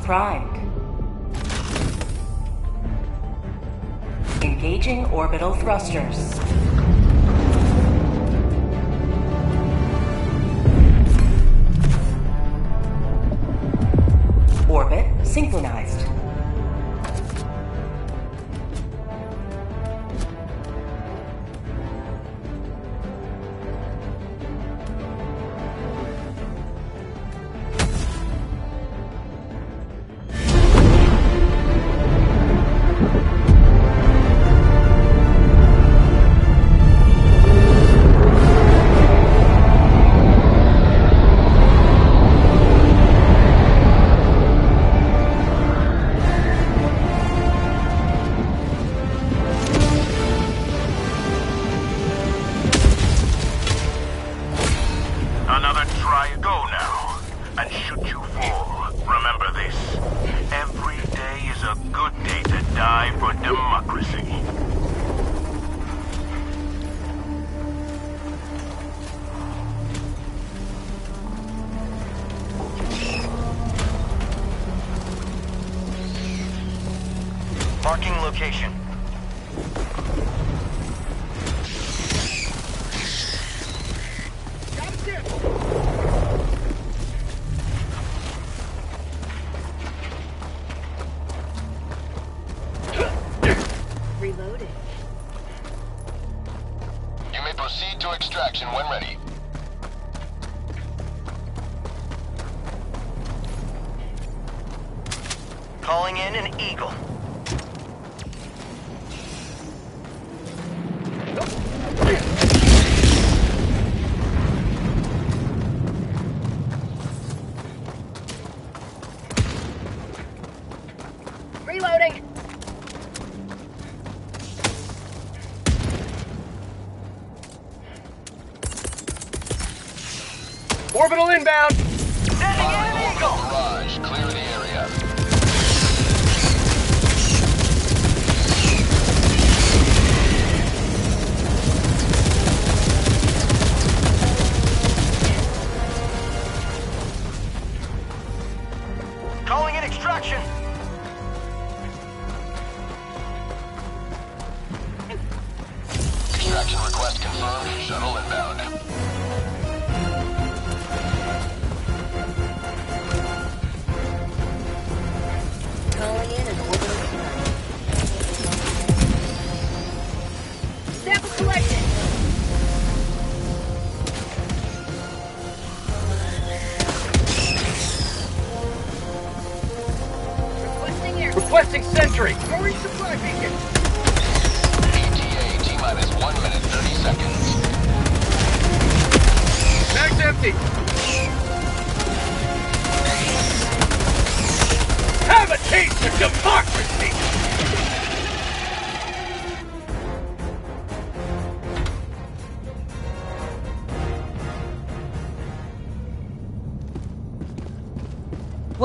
Pride. Engaging orbital thrusters.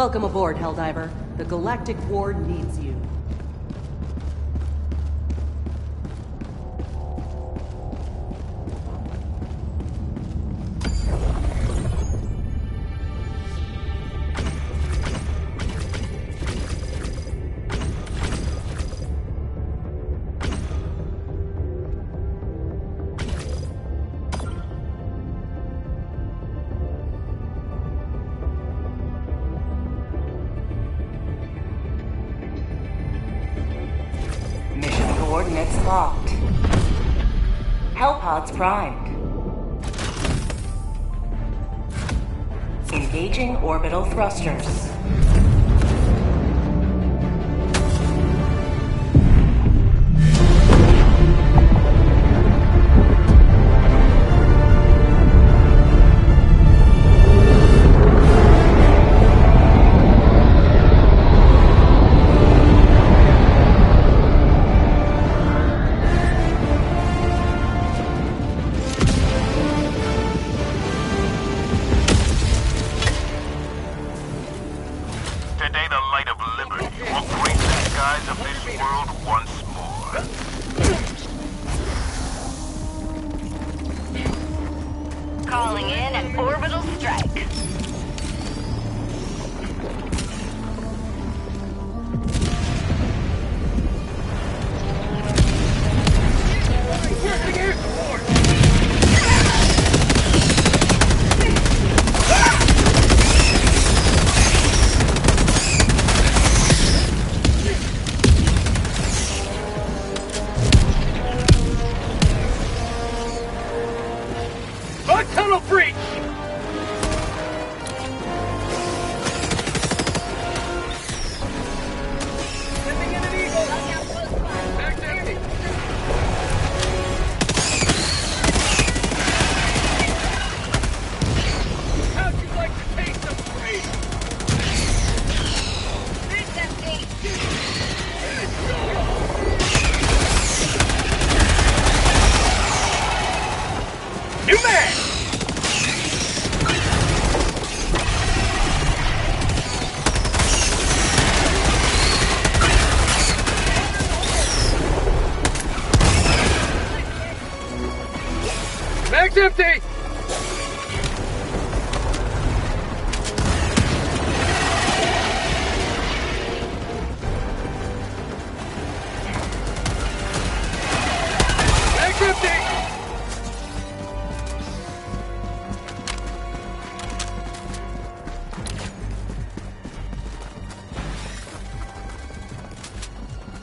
Welcome aboard, Helldiver. The Galactic Ward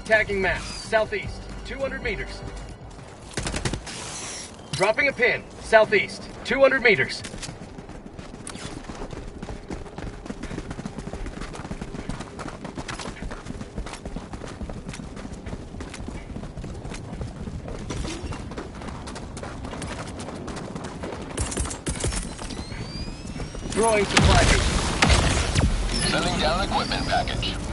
Tagging map, southeast, 200 meters. Dropping a pin, southeast, 200 meters. Throwing supply. Sending down equipment package.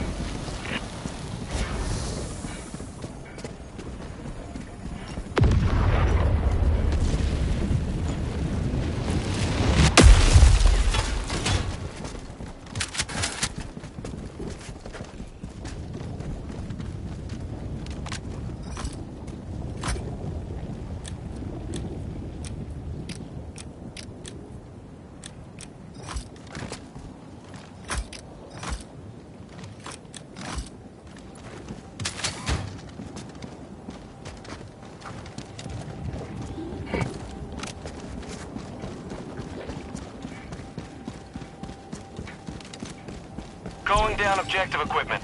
protective equipment.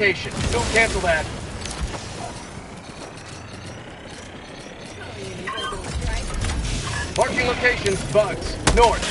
Don't cancel that. Marking locations, bugs. North.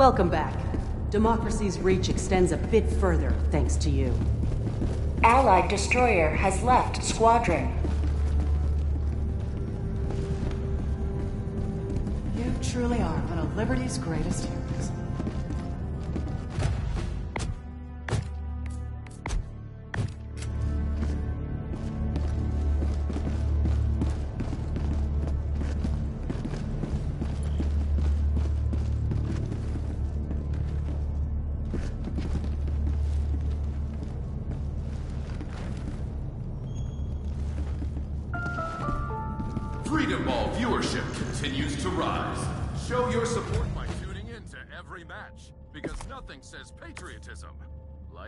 Welcome back. Democracy's reach extends a bit further thanks to you. Allied destroyer has left squadron. You truly are one of Liberty's greatest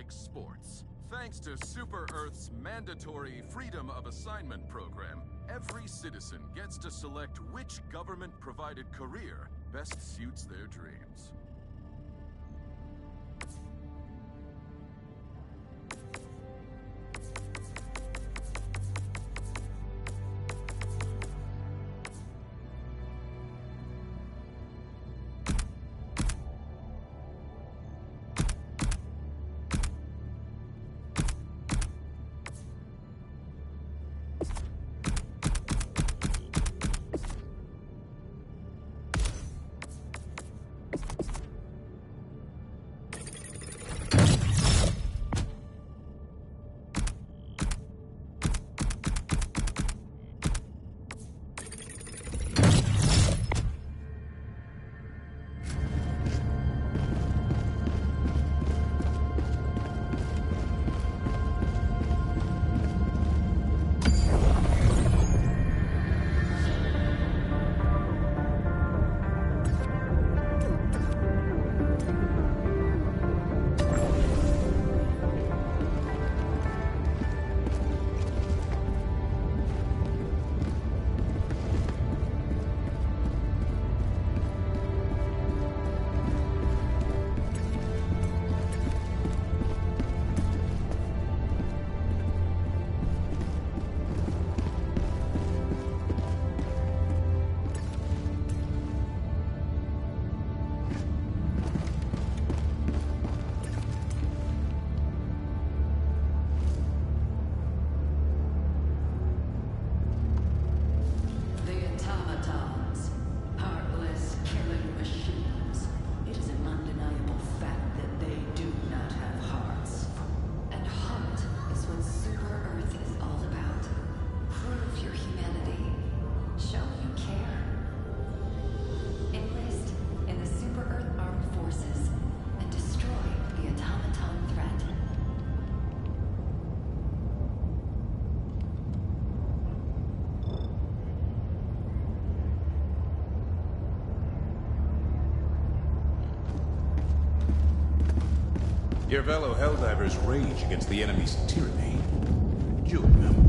like sports. Thanks to Super Earth's mandatory Freedom of Assignment program, every citizen gets to select which government provided career best suits their dreams. Your fellow Helldivers rage against the enemy's tyranny. Join them.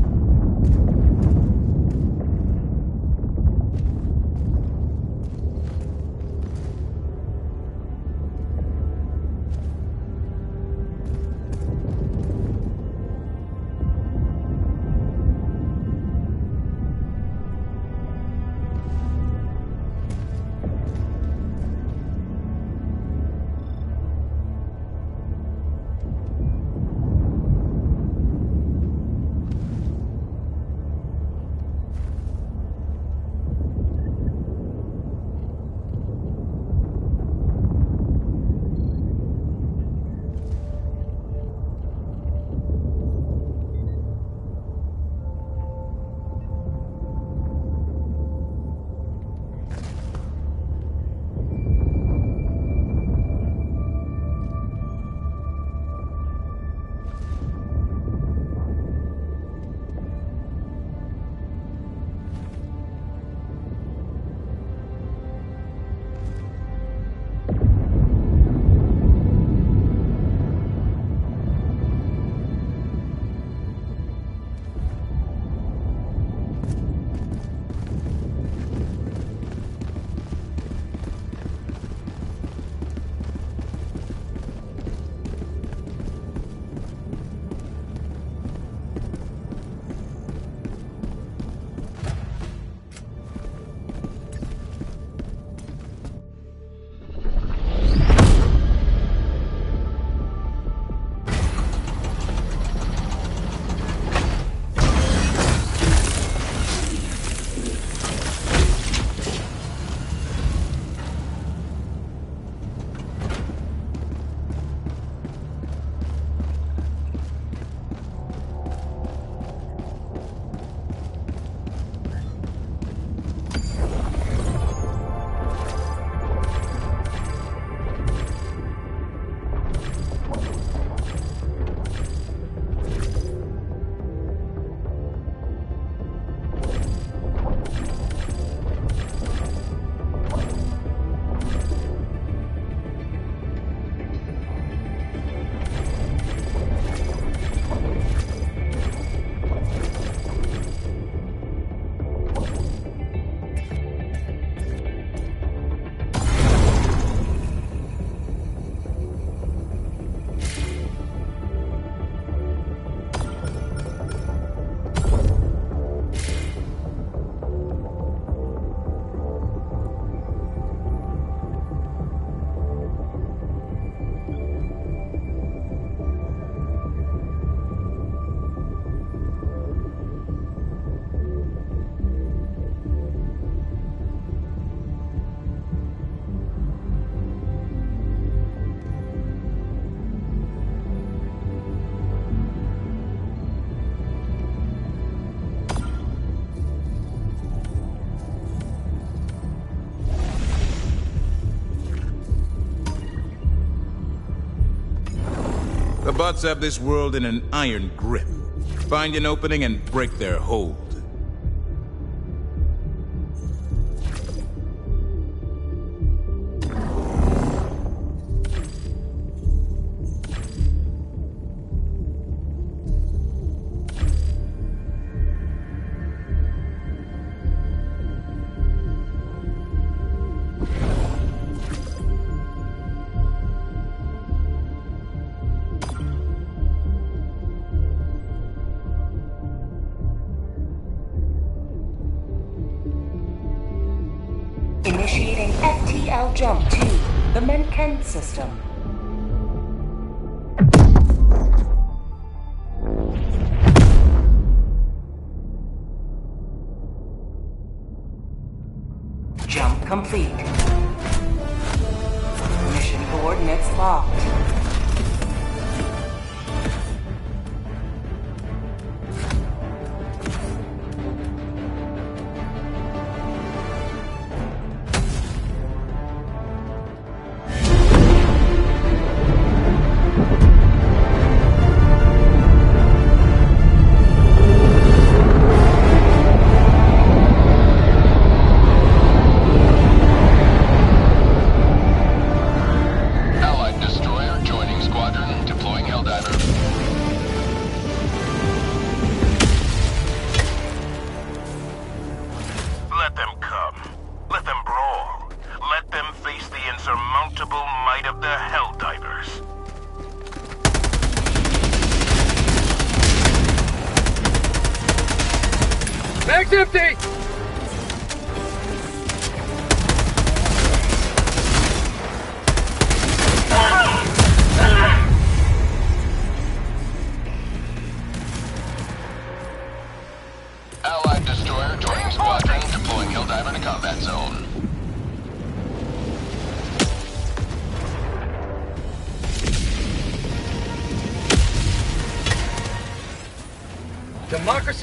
Robots have this world in an iron grip. Find an opening and break their hold.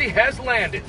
Has landed.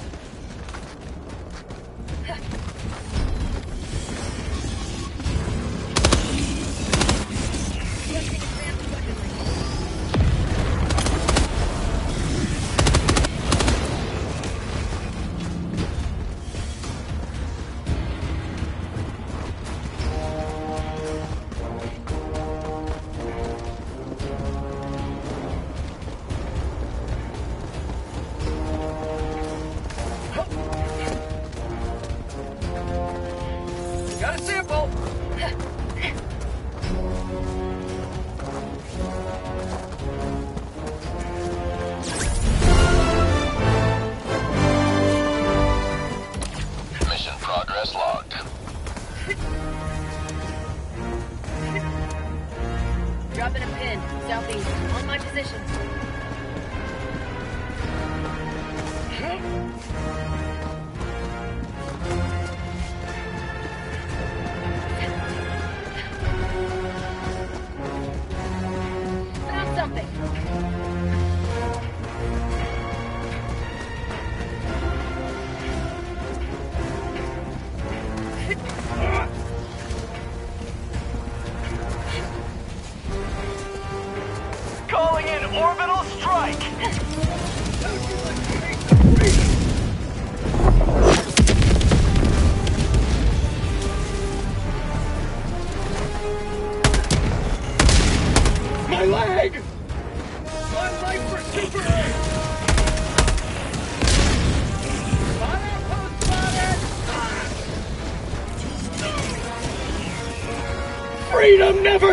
never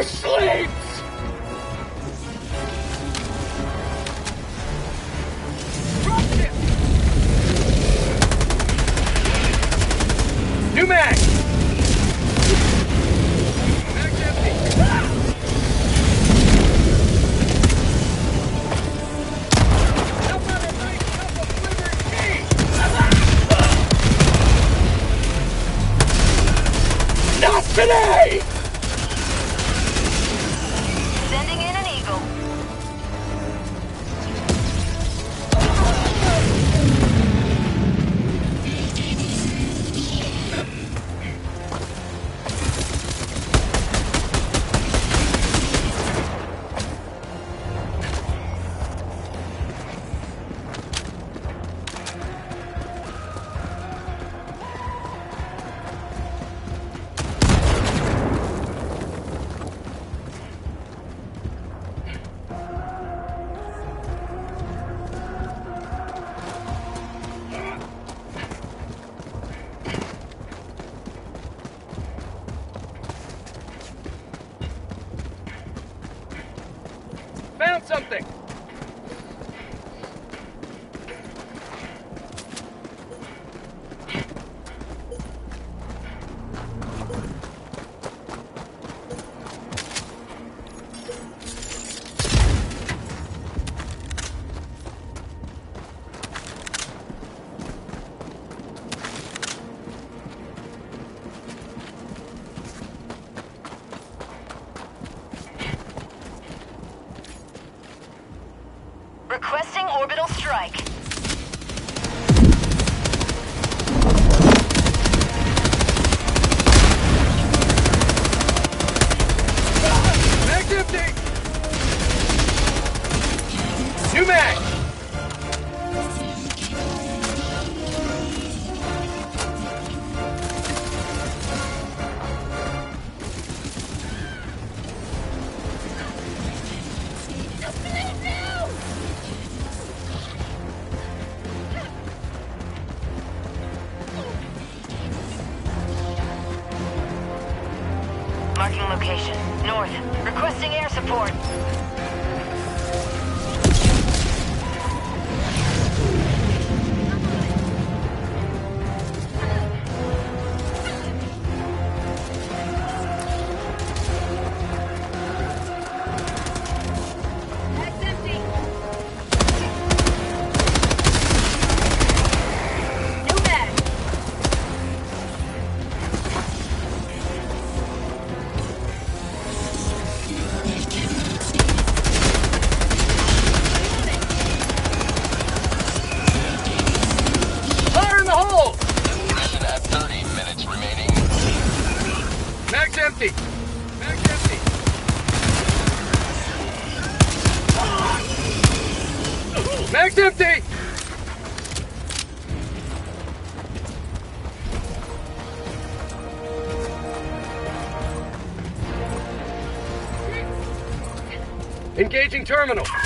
terminal.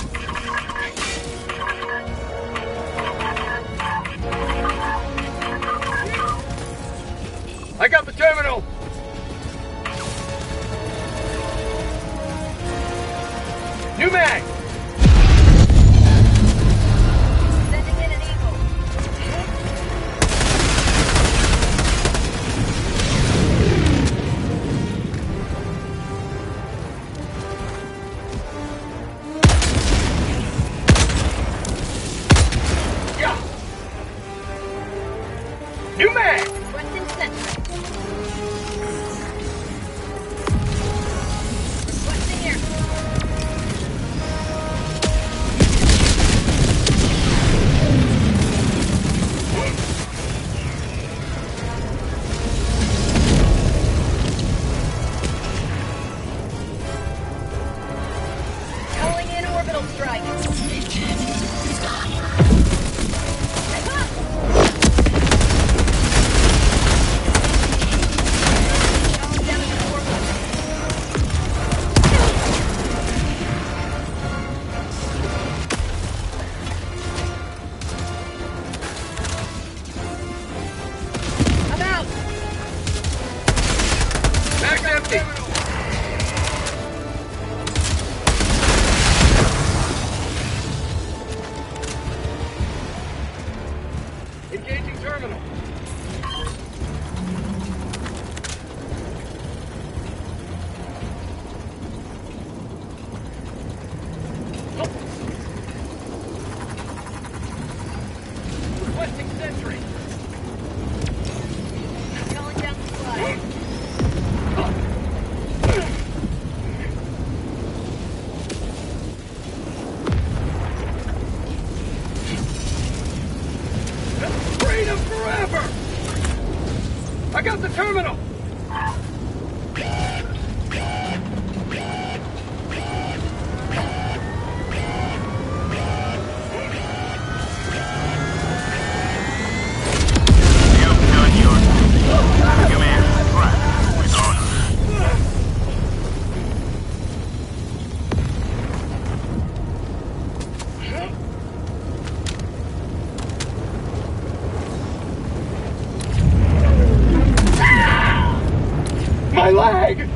Leg!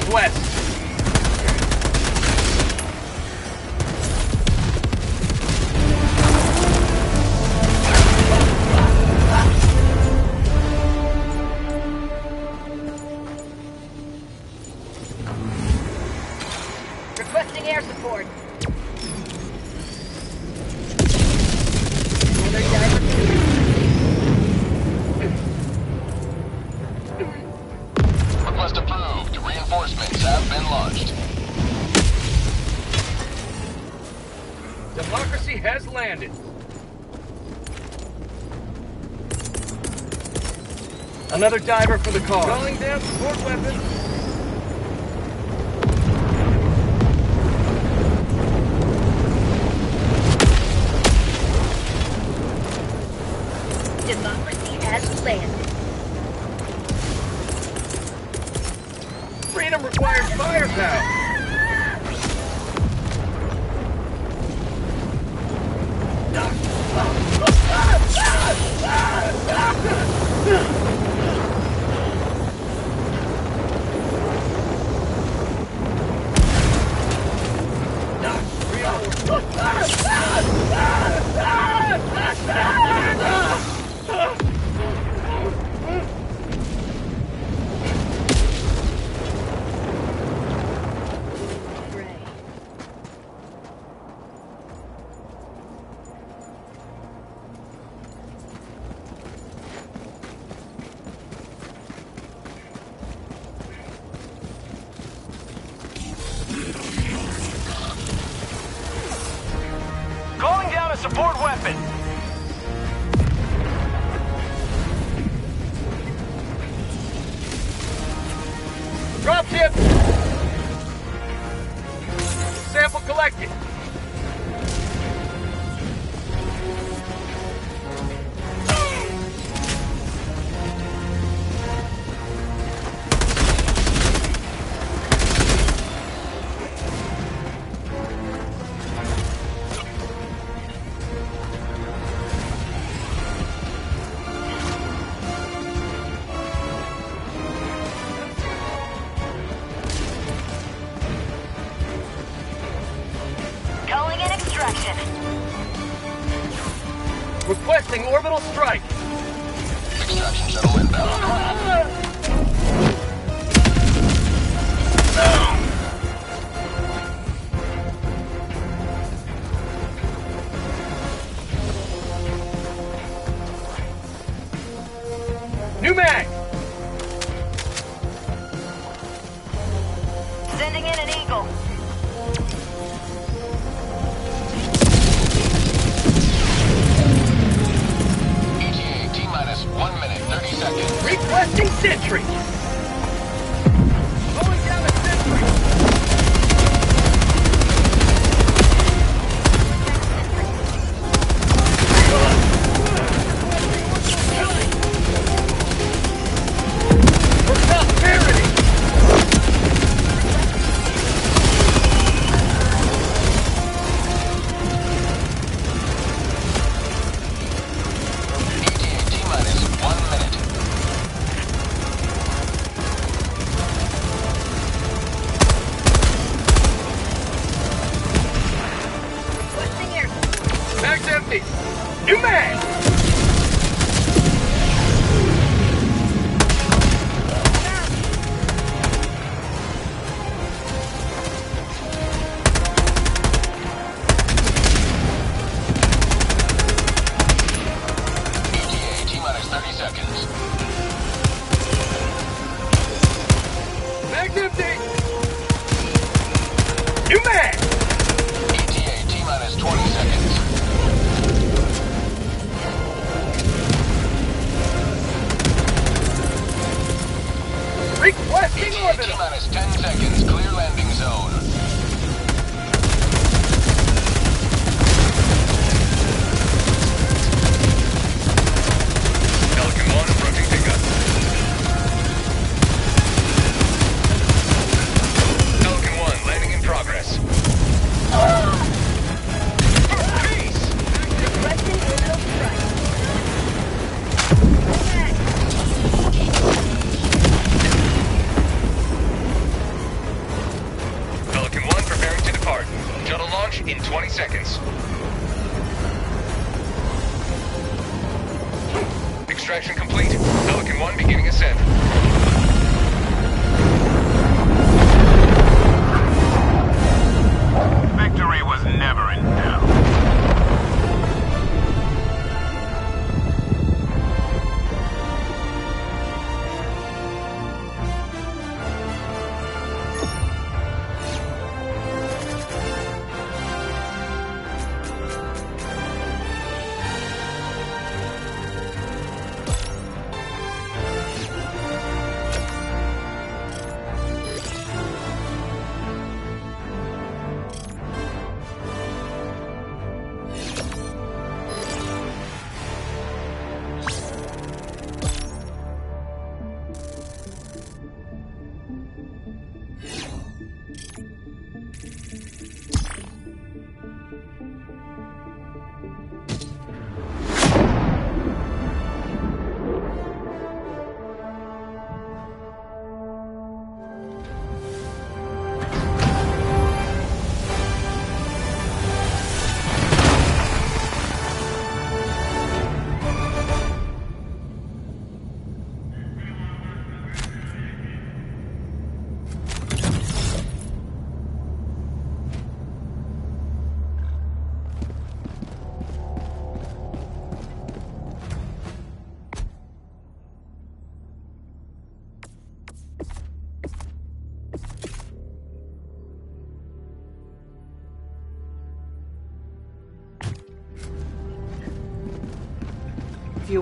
southwest. Another diver for the car. Calling down support weapons.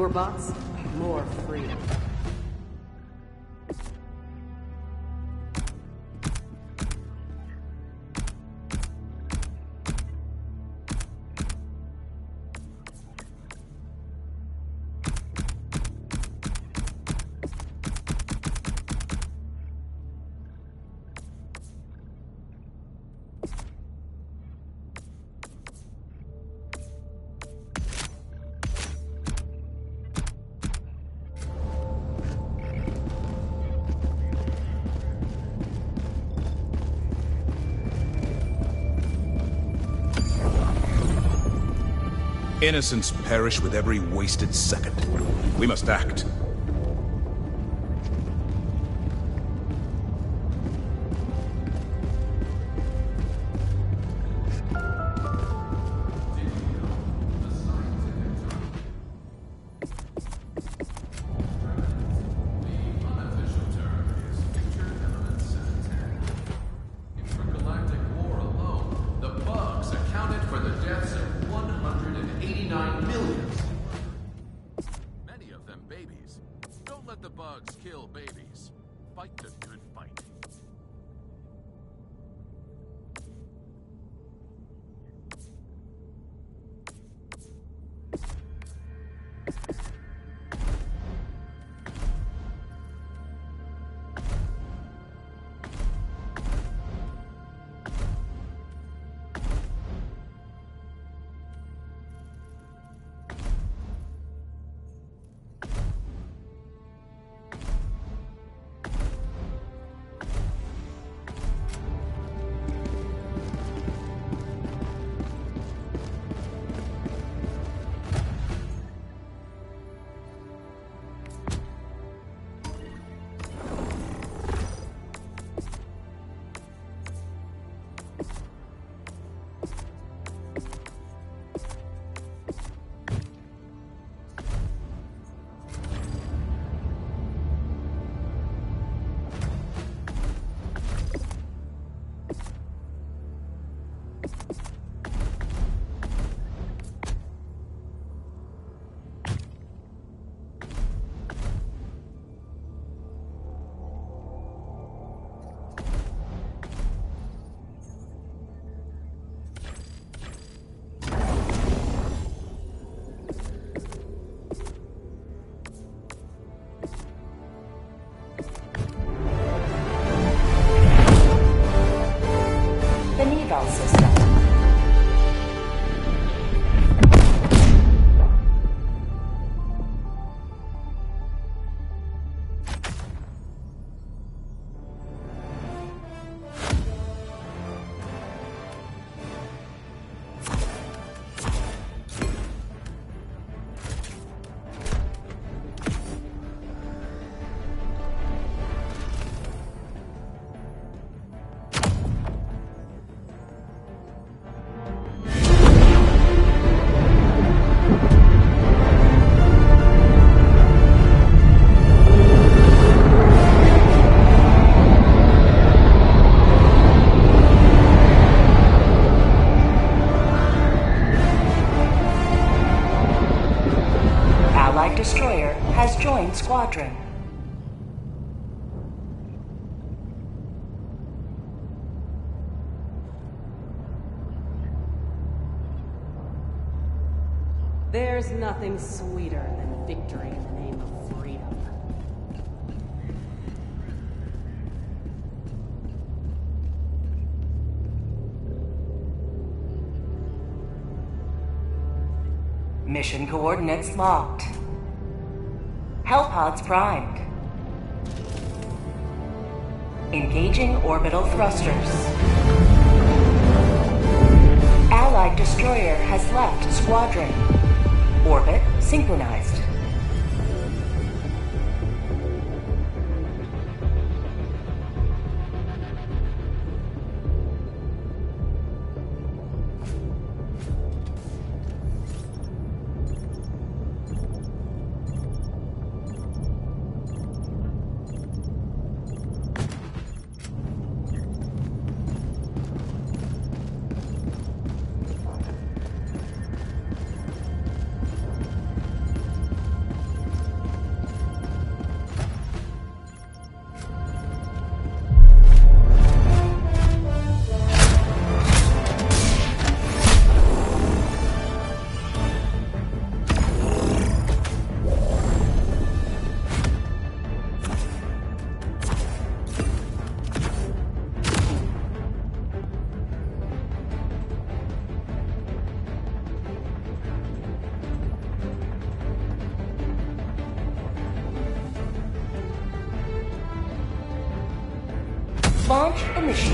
bots? Innocents perish with every wasted second. We must act. Coordinates locked. Hellpods primed. Engaging orbital thrusters. Allied destroyer has left squadron. Orbit synchronized. punishment.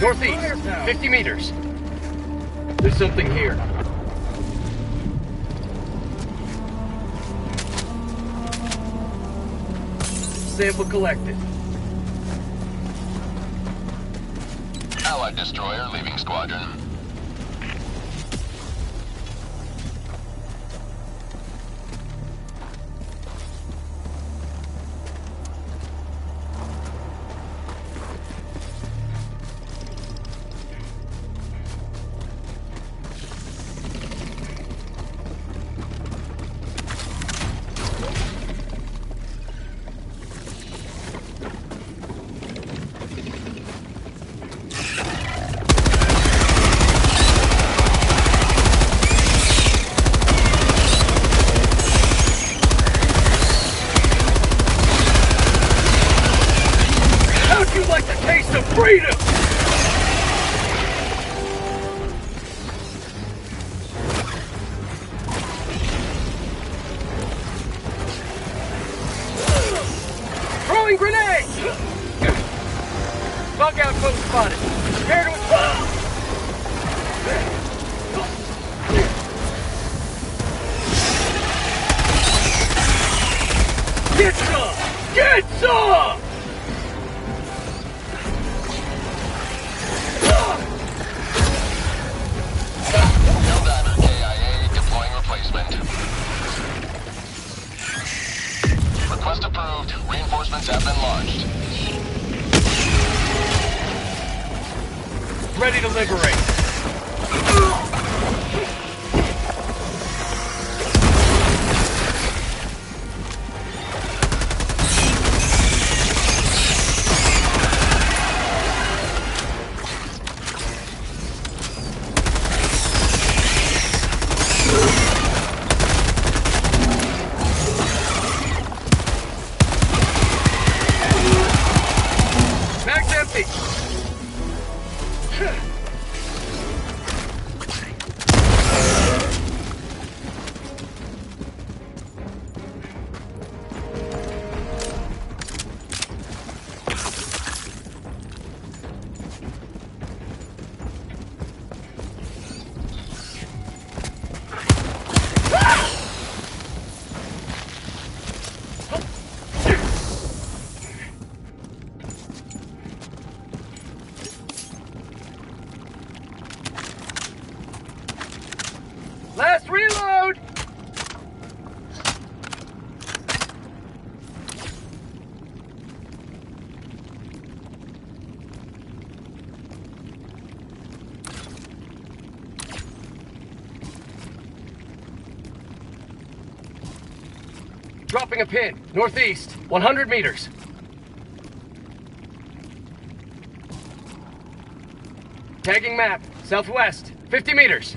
Northeast, 50 meters. There's something here. Sample collected. Dropping a pin. Northeast. 100 meters. Tagging map. Southwest. 50 meters.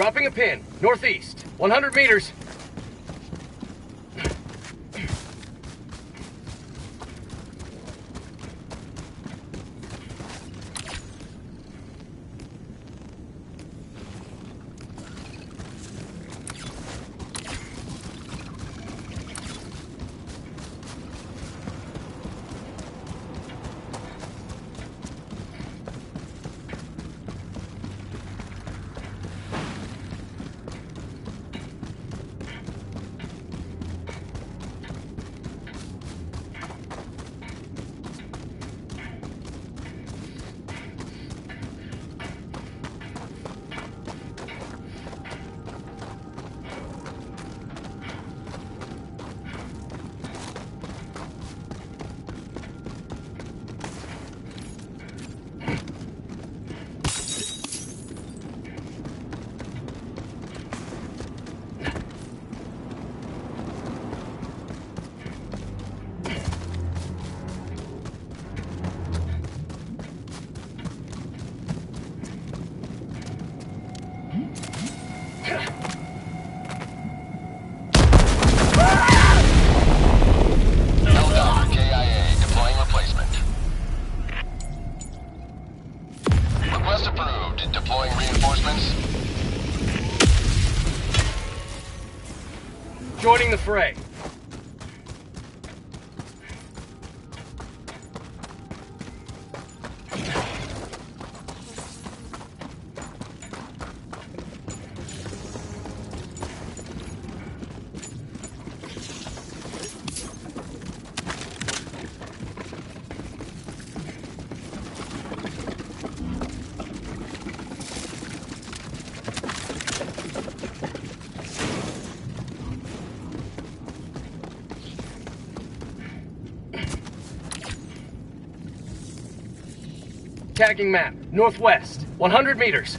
Dropping a pin. Northeast. 100 meters. Tagging map. Northwest. 100 meters.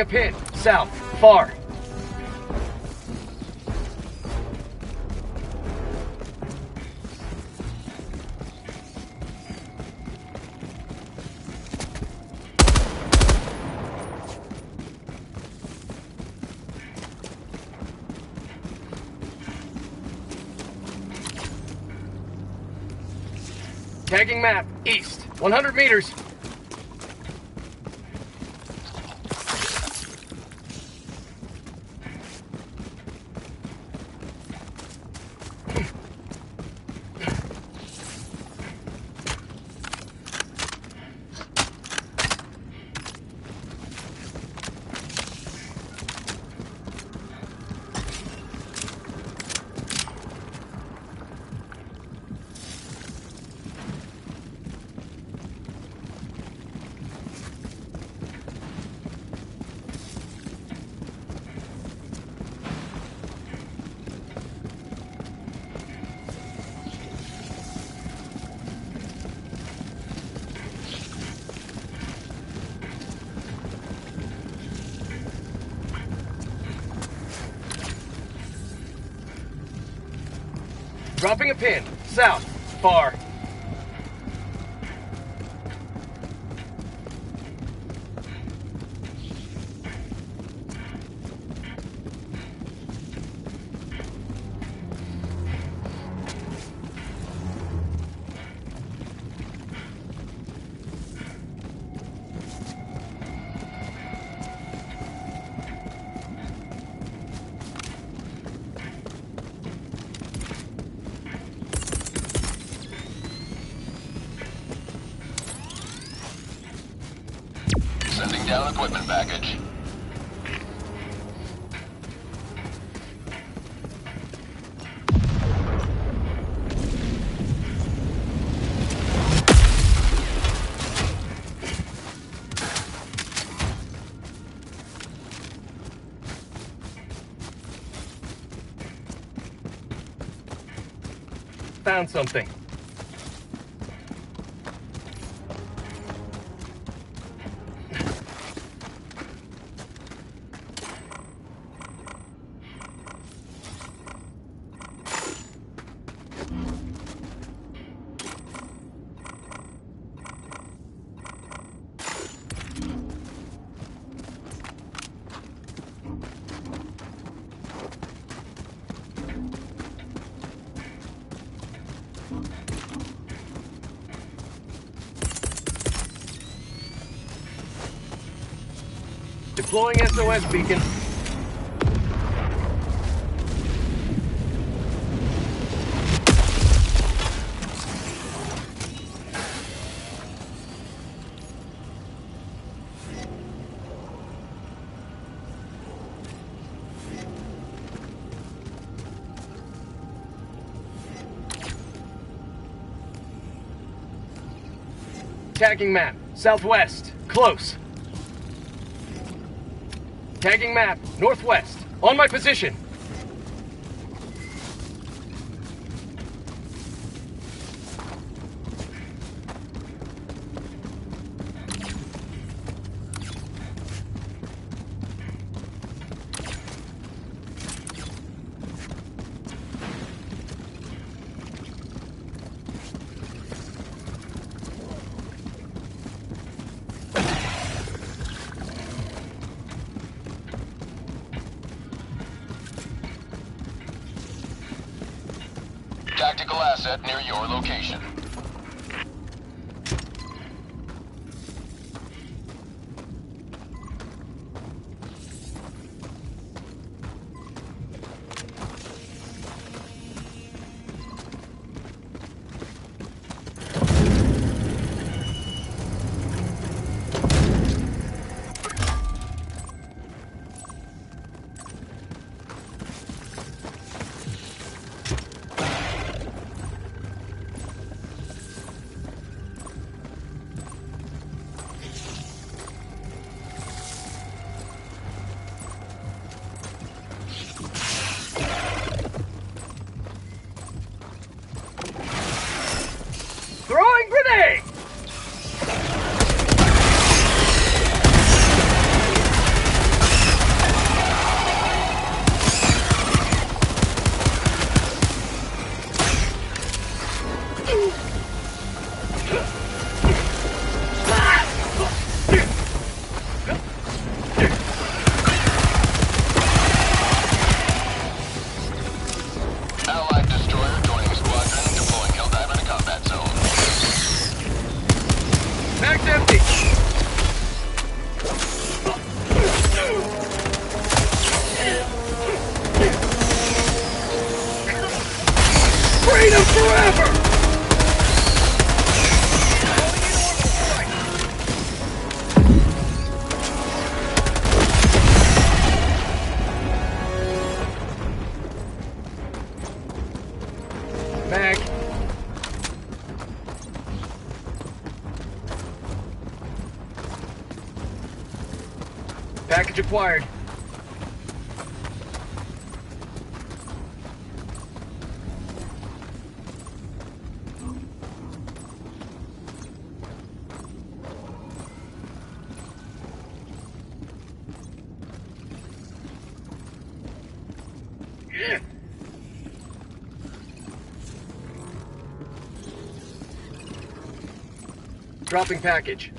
a pin. South. Far. Tagging map, east, 100 meters. Dropping a pin. South. Far. something. SOS beacon. Tagging map. Southwest. Close. Tagging map. Northwest. On my position. Package acquired. Dropping package.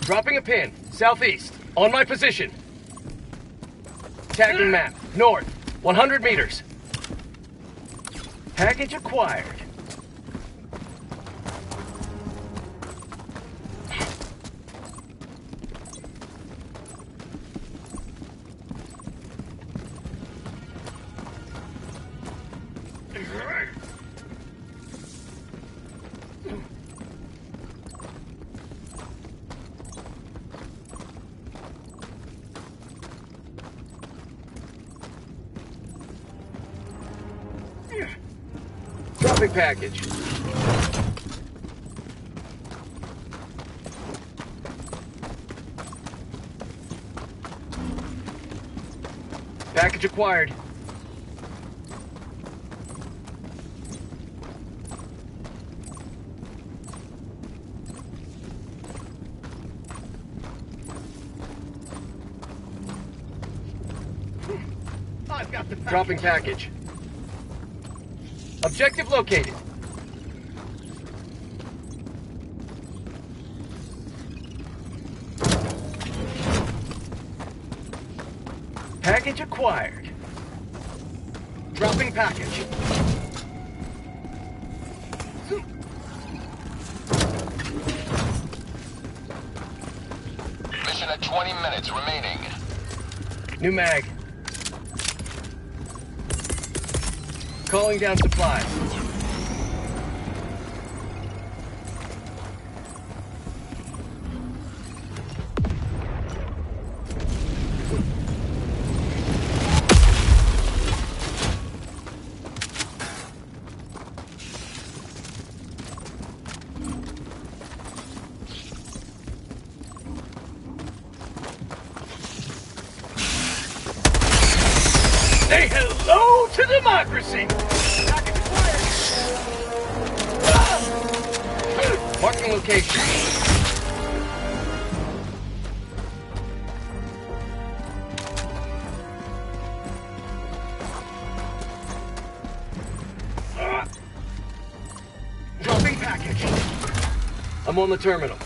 Dropping a pin. Southeast. On my position. Tagging map. North. 100 meters. Package acquired. Package. Acquired. I've got the package acquired. Dropping package. Objective located. Package acquired. Dropping package. Mission at 20 minutes remaining. New mag. Calling down supplies. on the terminal.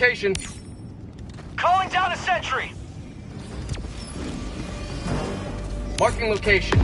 location. Calling down a sentry. Marking location.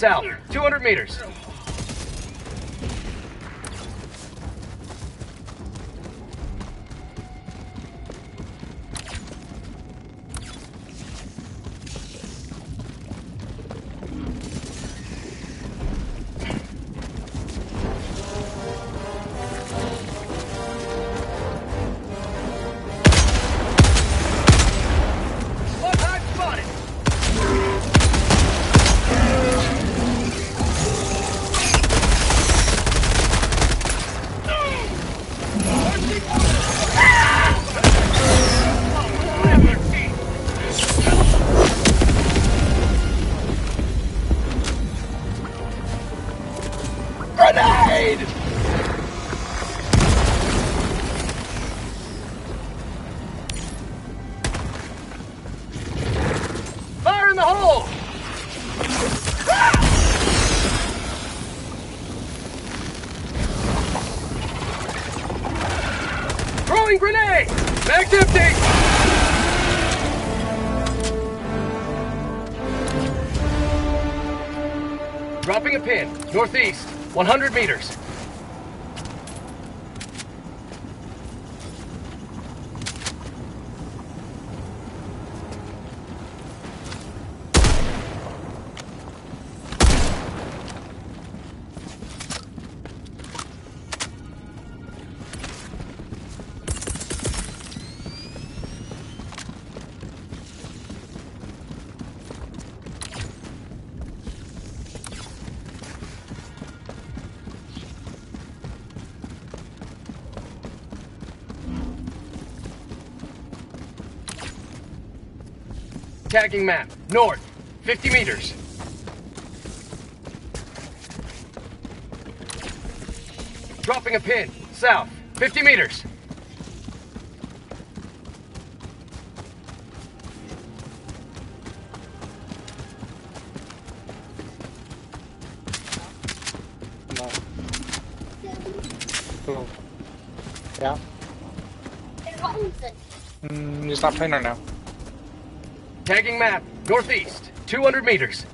south, 200 meters. Northeast, 100 meters. attacking map. North, 50 meters. Dropping a pin. South, 50 meters. Yeah. Mm, not not right now. Tagging map, northeast, 200 meters.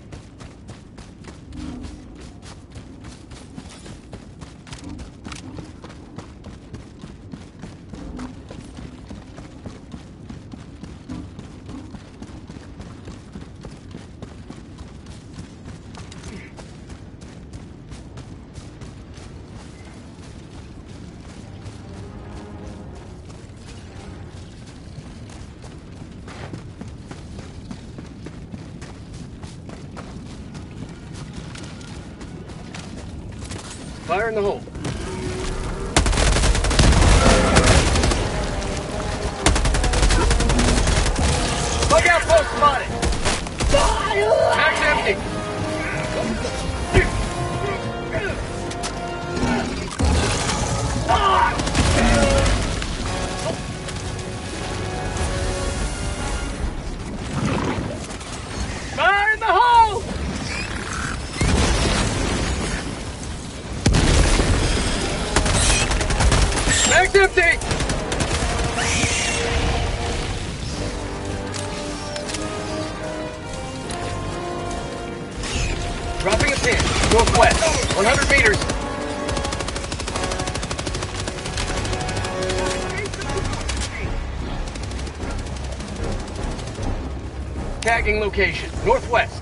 location, northwest.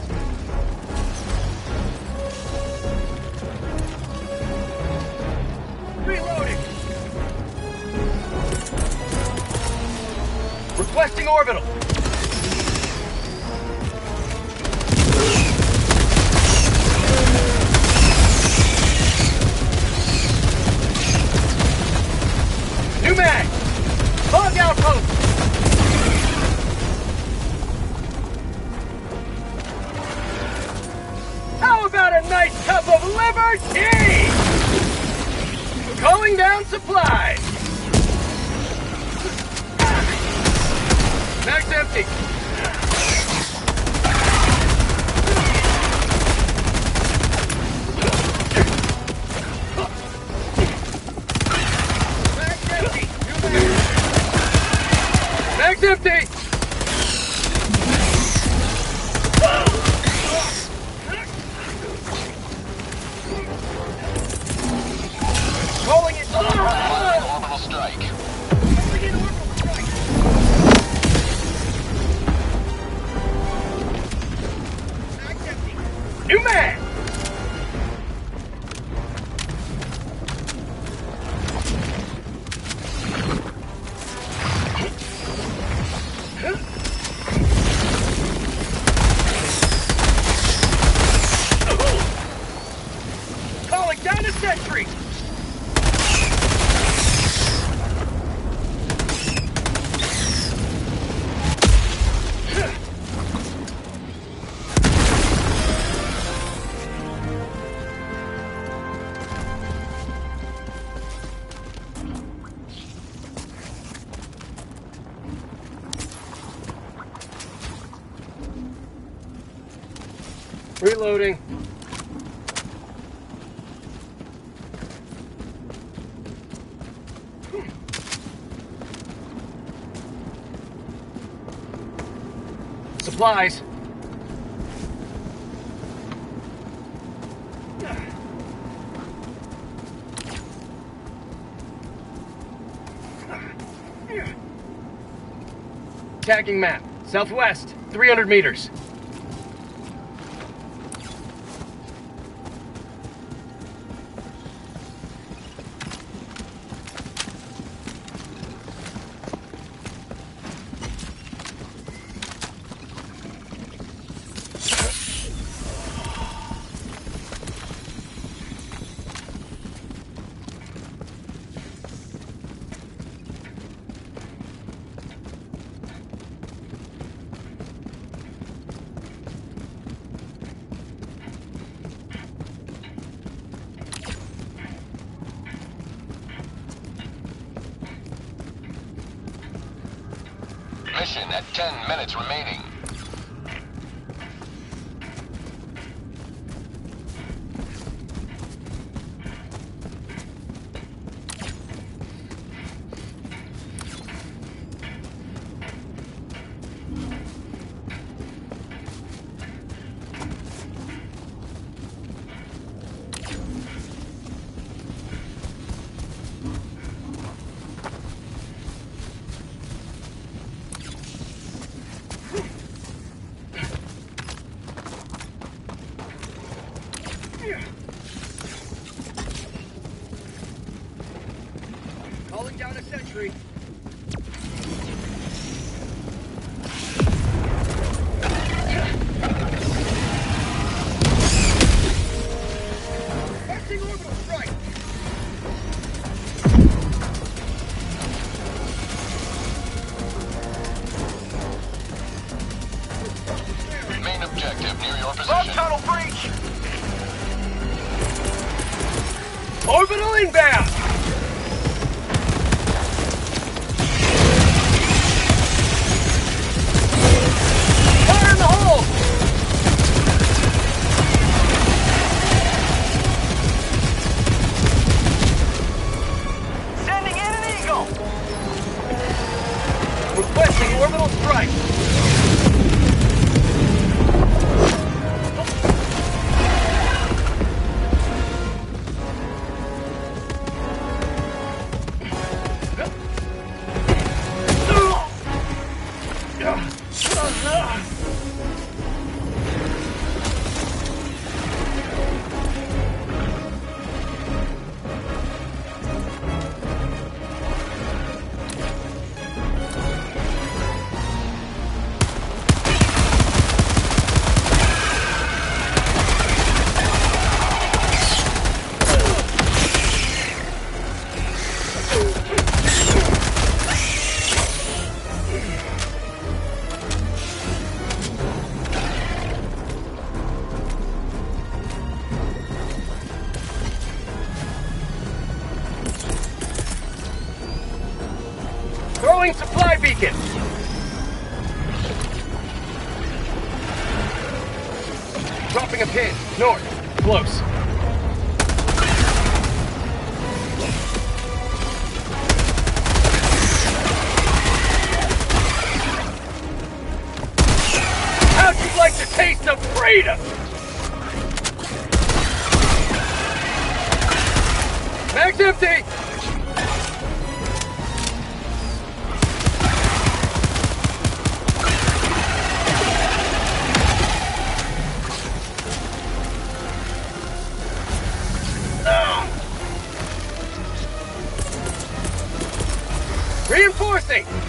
supplies. Tagging map, southwest, 300 meters. Reinforcing!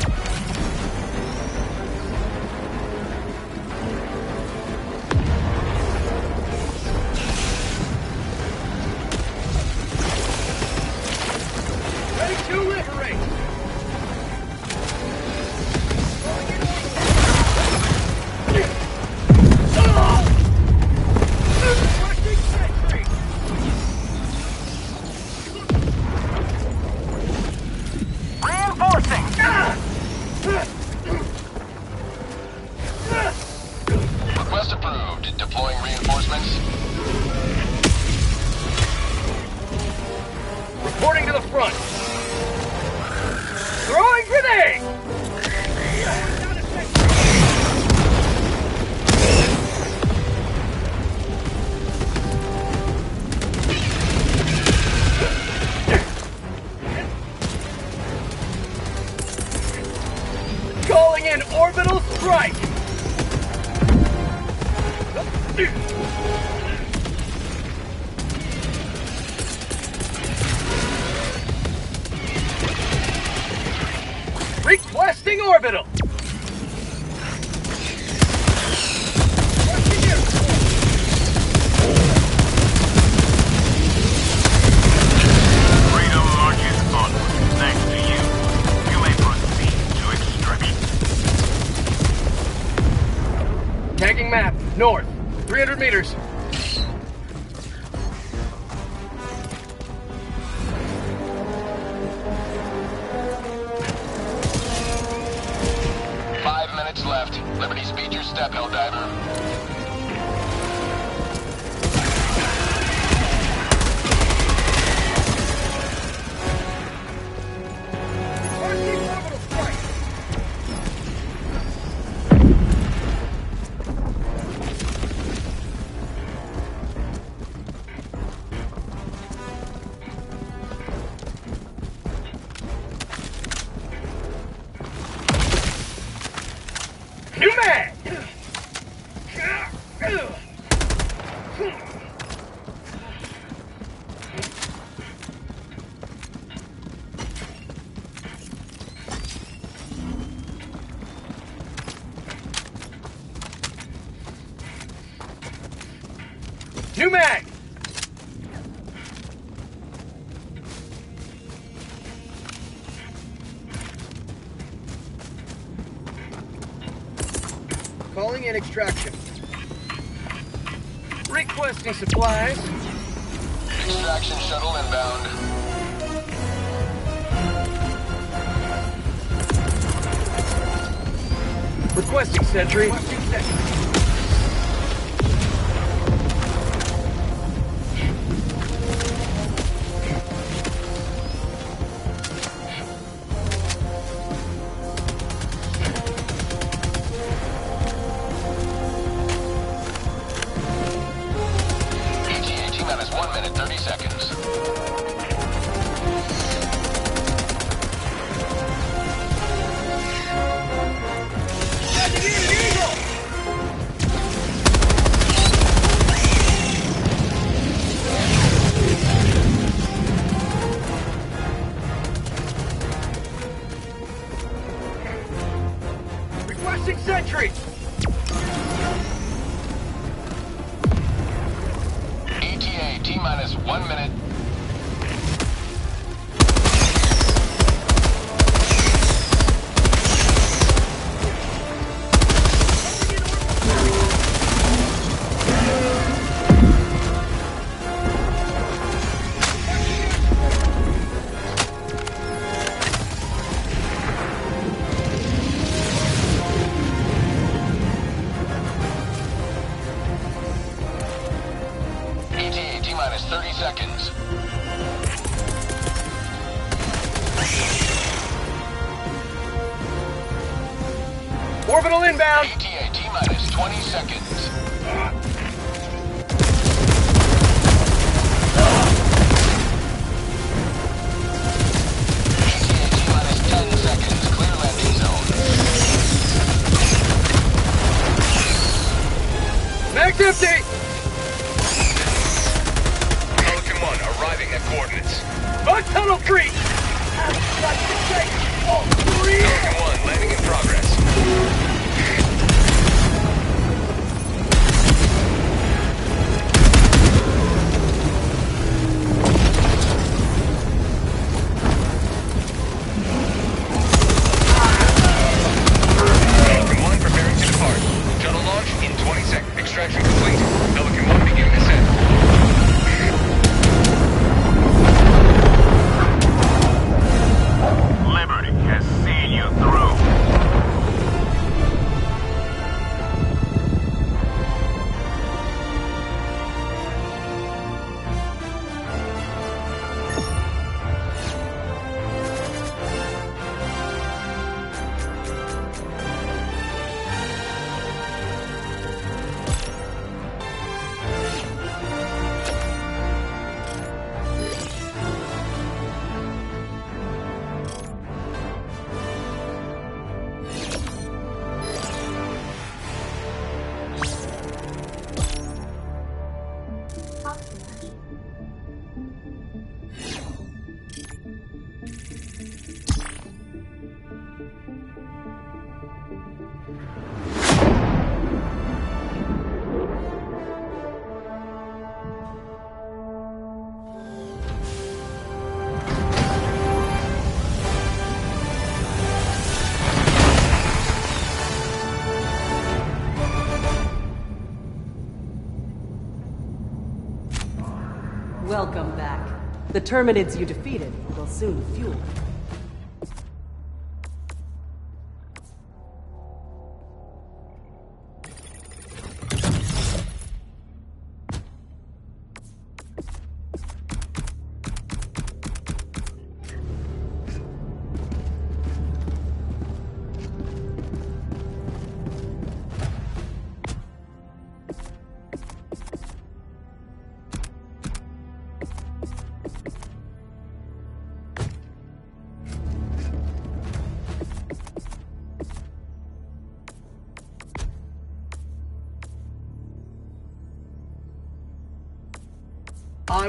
In extraction. Requesting supplies. Extraction shuttle inbound. Requesting sentry. The Terminids you defeated will soon fuel.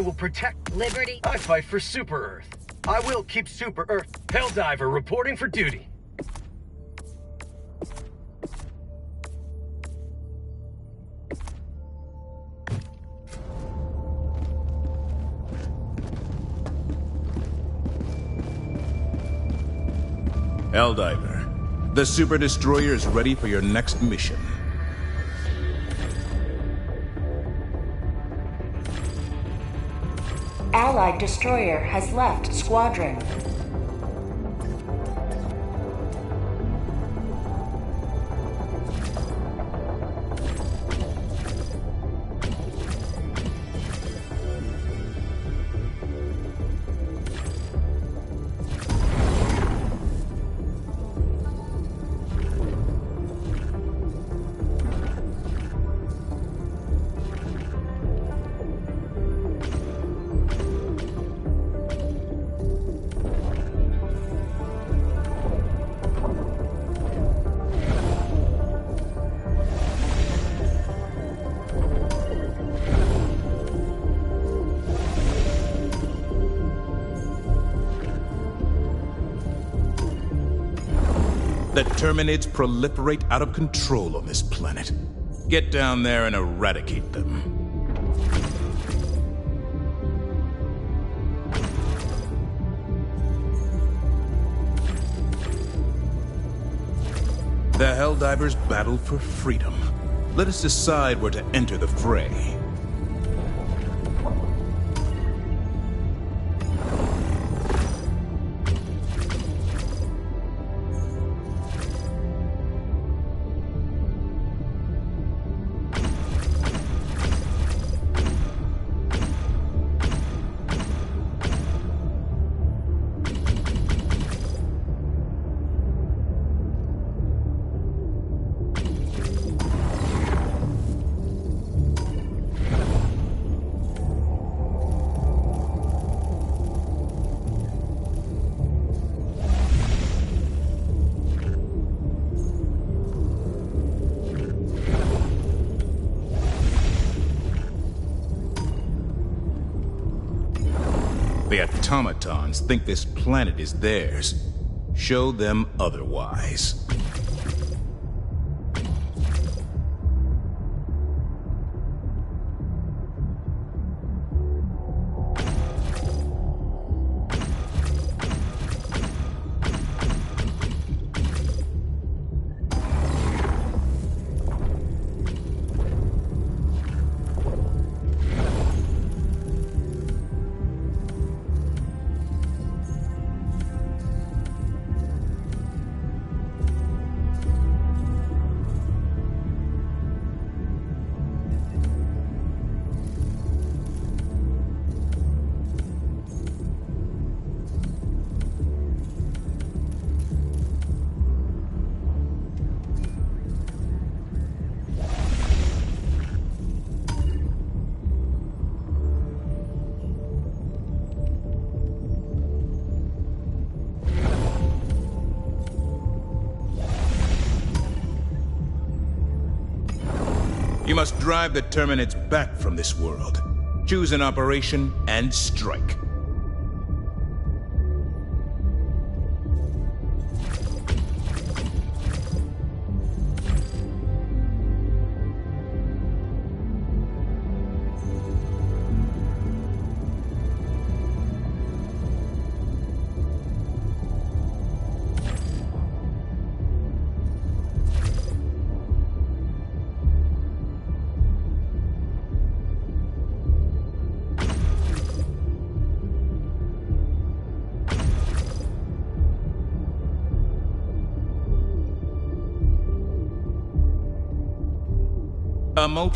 will protect liberty. I fight for Super Earth. I will keep Super Earth. Helldiver reporting for duty. Helldiver, the Super Destroyer is ready for your next mission. Destroyer has left squadron. The Terminids proliferate out of control on this planet. Get down there and eradicate them. The Helldivers battle for freedom. Let us decide where to enter the fray. Think this planet is theirs. Show them otherwise. Drive the Terminids back from this world. Choose an operation and strike.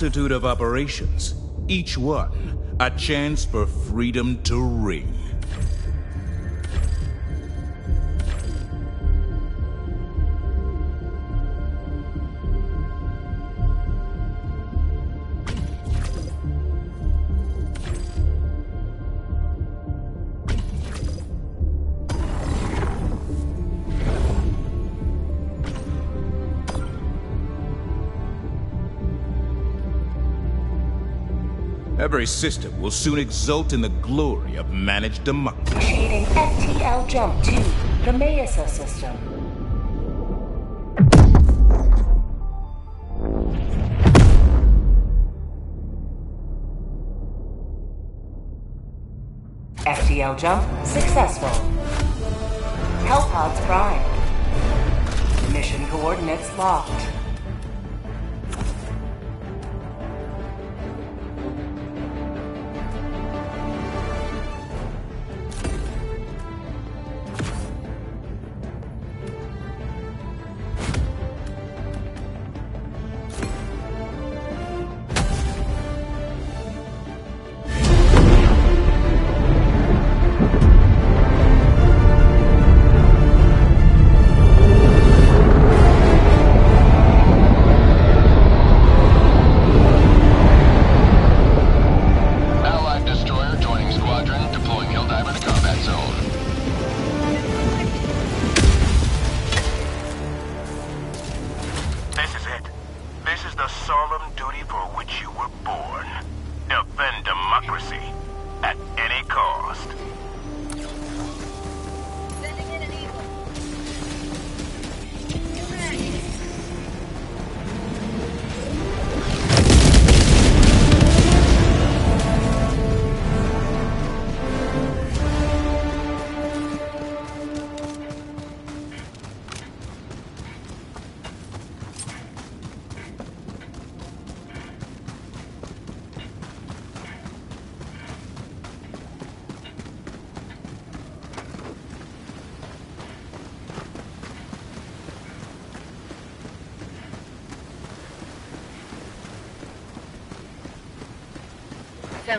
Multitude of operations, each one a chance for freedom to ring. system will soon exult in the glory of managed democracy. Creating FTL Jump 2, the Mayasa system. FTL Jump successful. Hellpods Prime. Mission coordinates locked. democracy at any cost.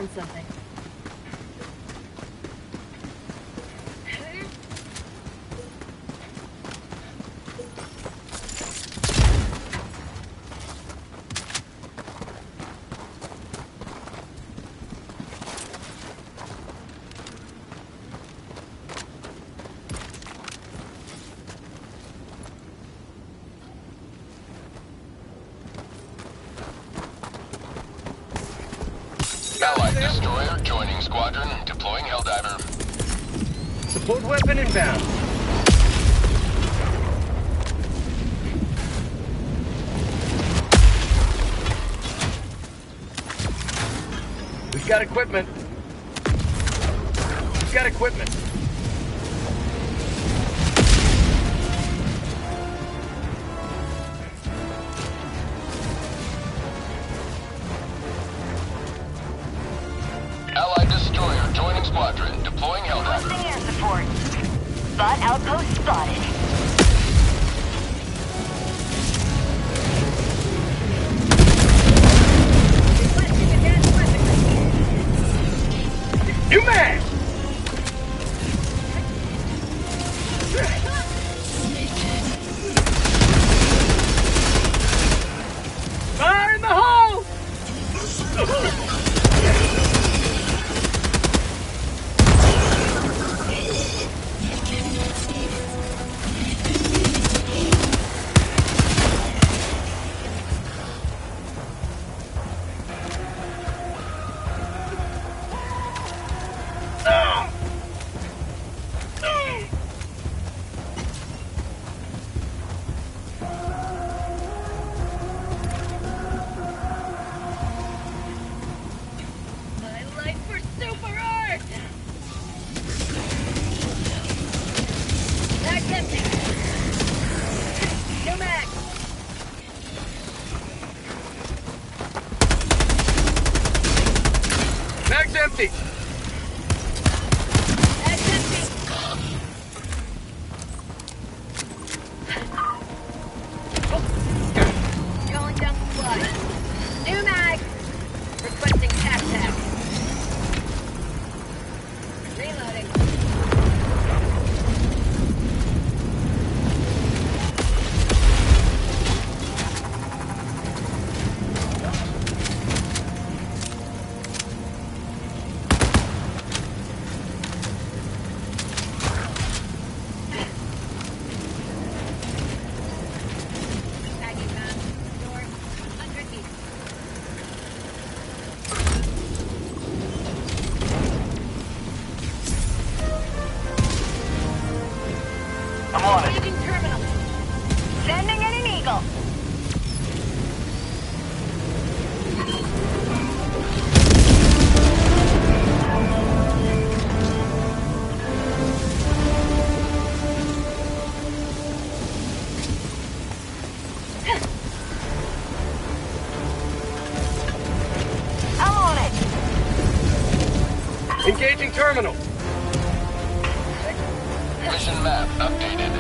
found something. weapon inbound. We've got equipment. We've got equipment. Terminal. Mission map updated.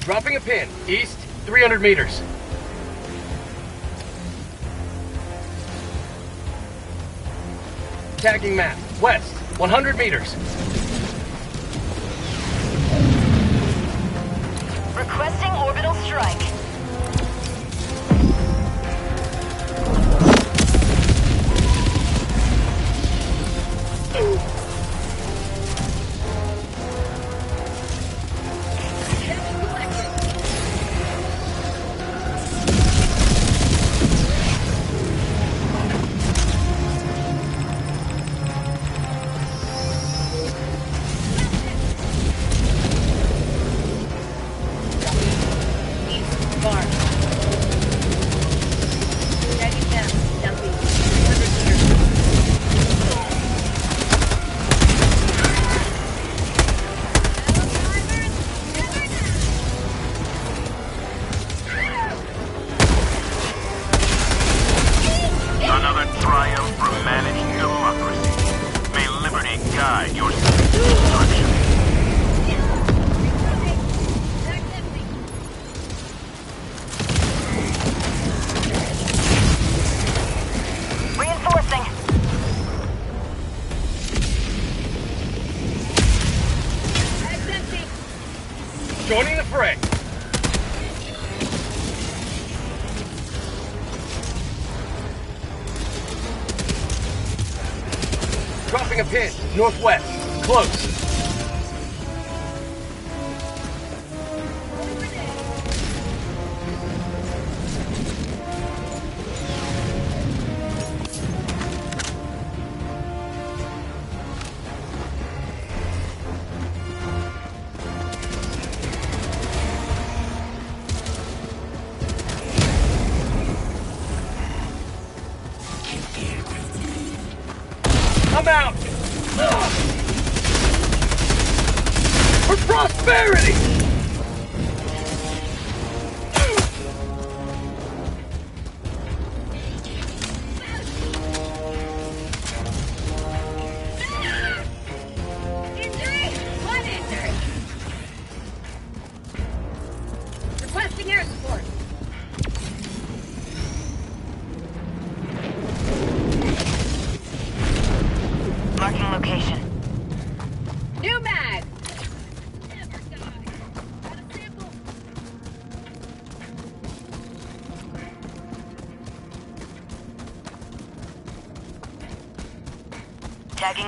Dropping a pin, east 300 meters. Tagging map, west 100 meters. Northwest.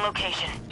location.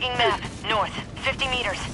Tagging map. North. 50 meters.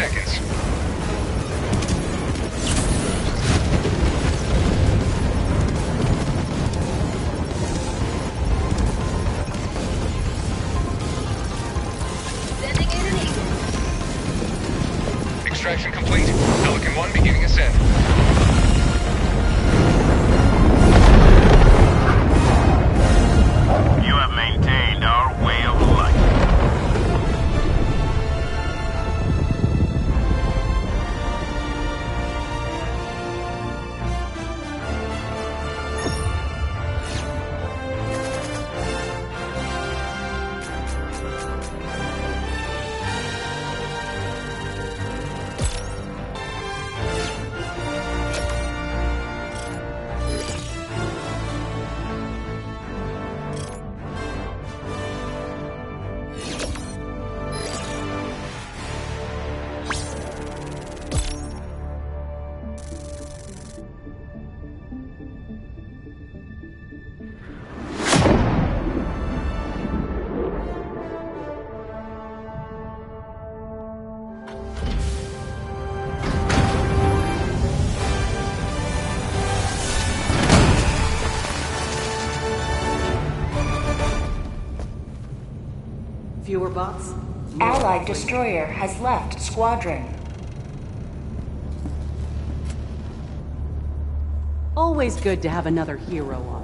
Seconds. Allied destroyer has left squadron. Always good to have another hero on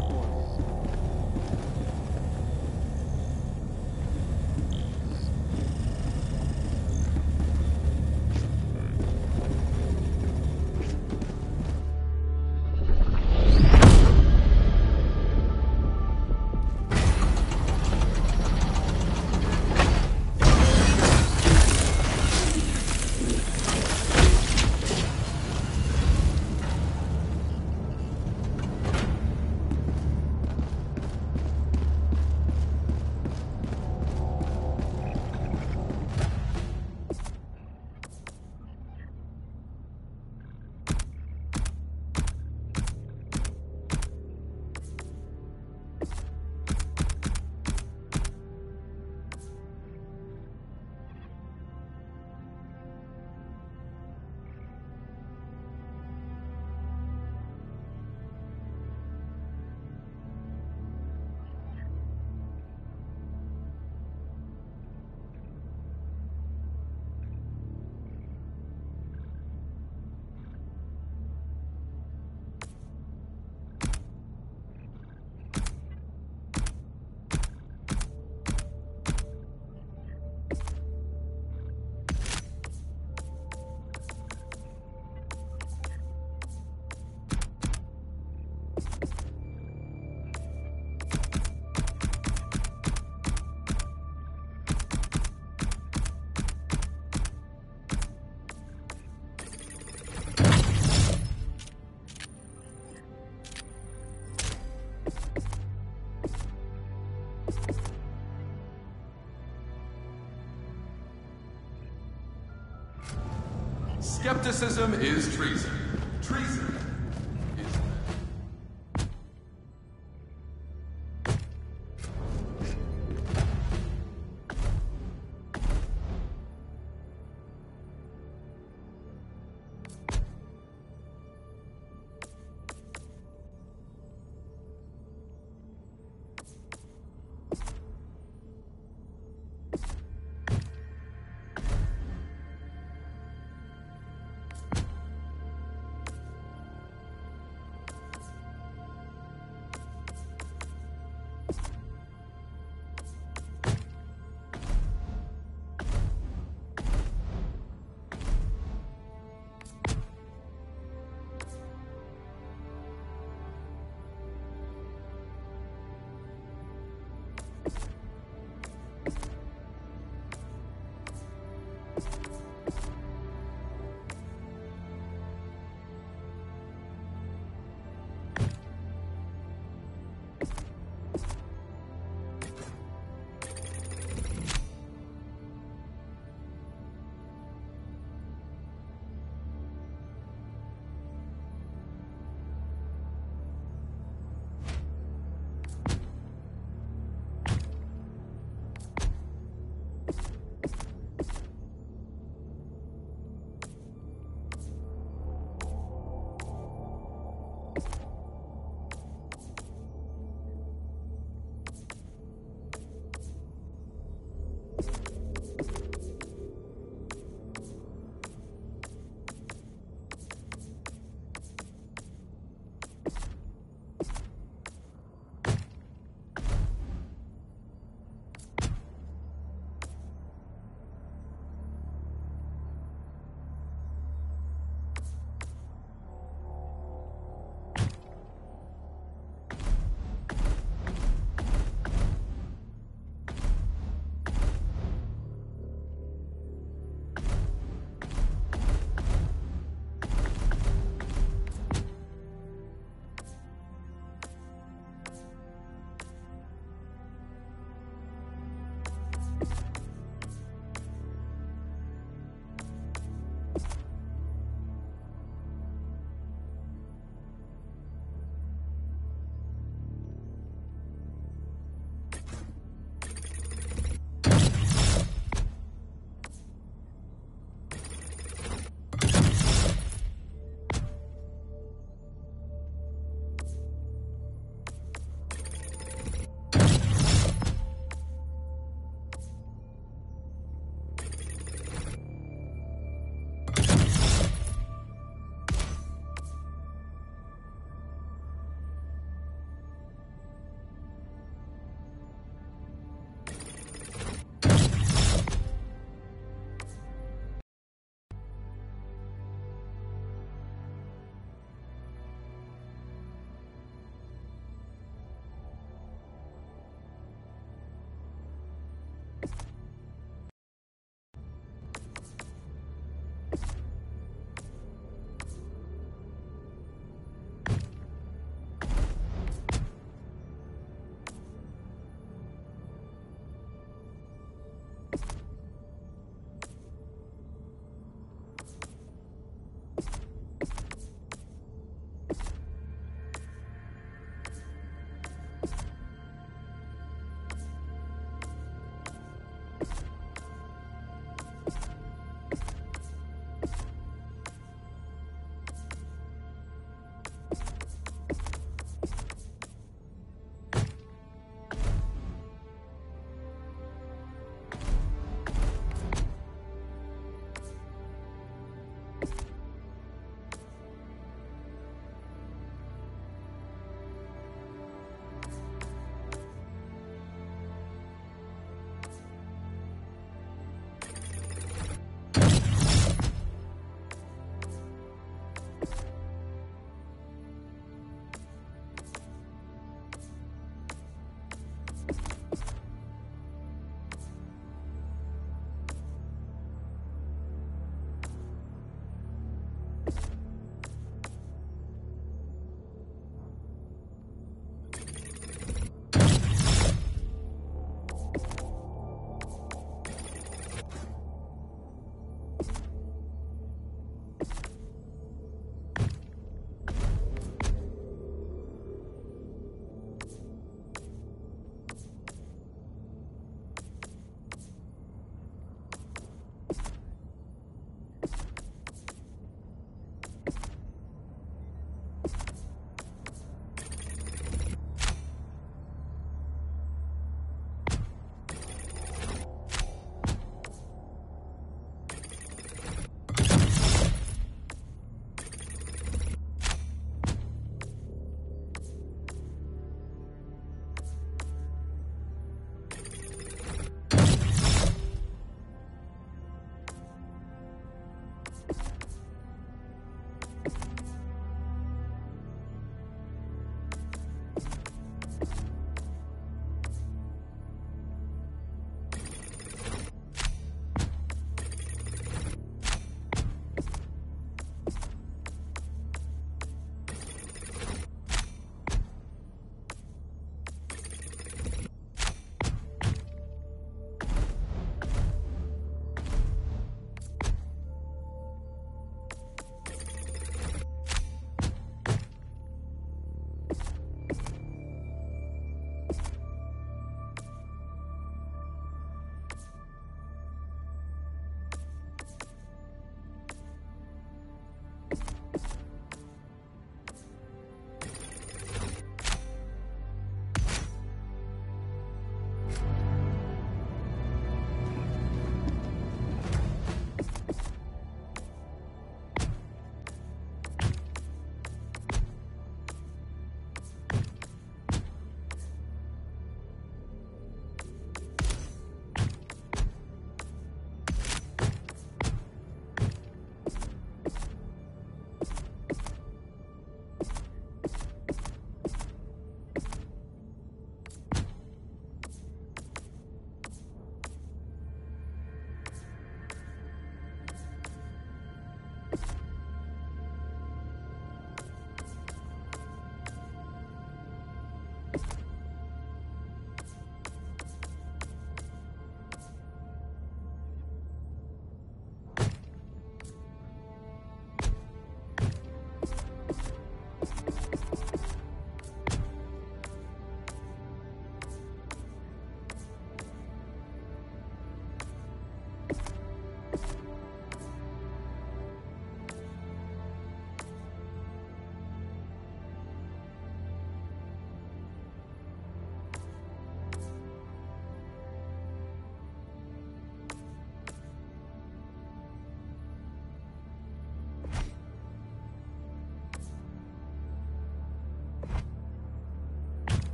board. Is. Treason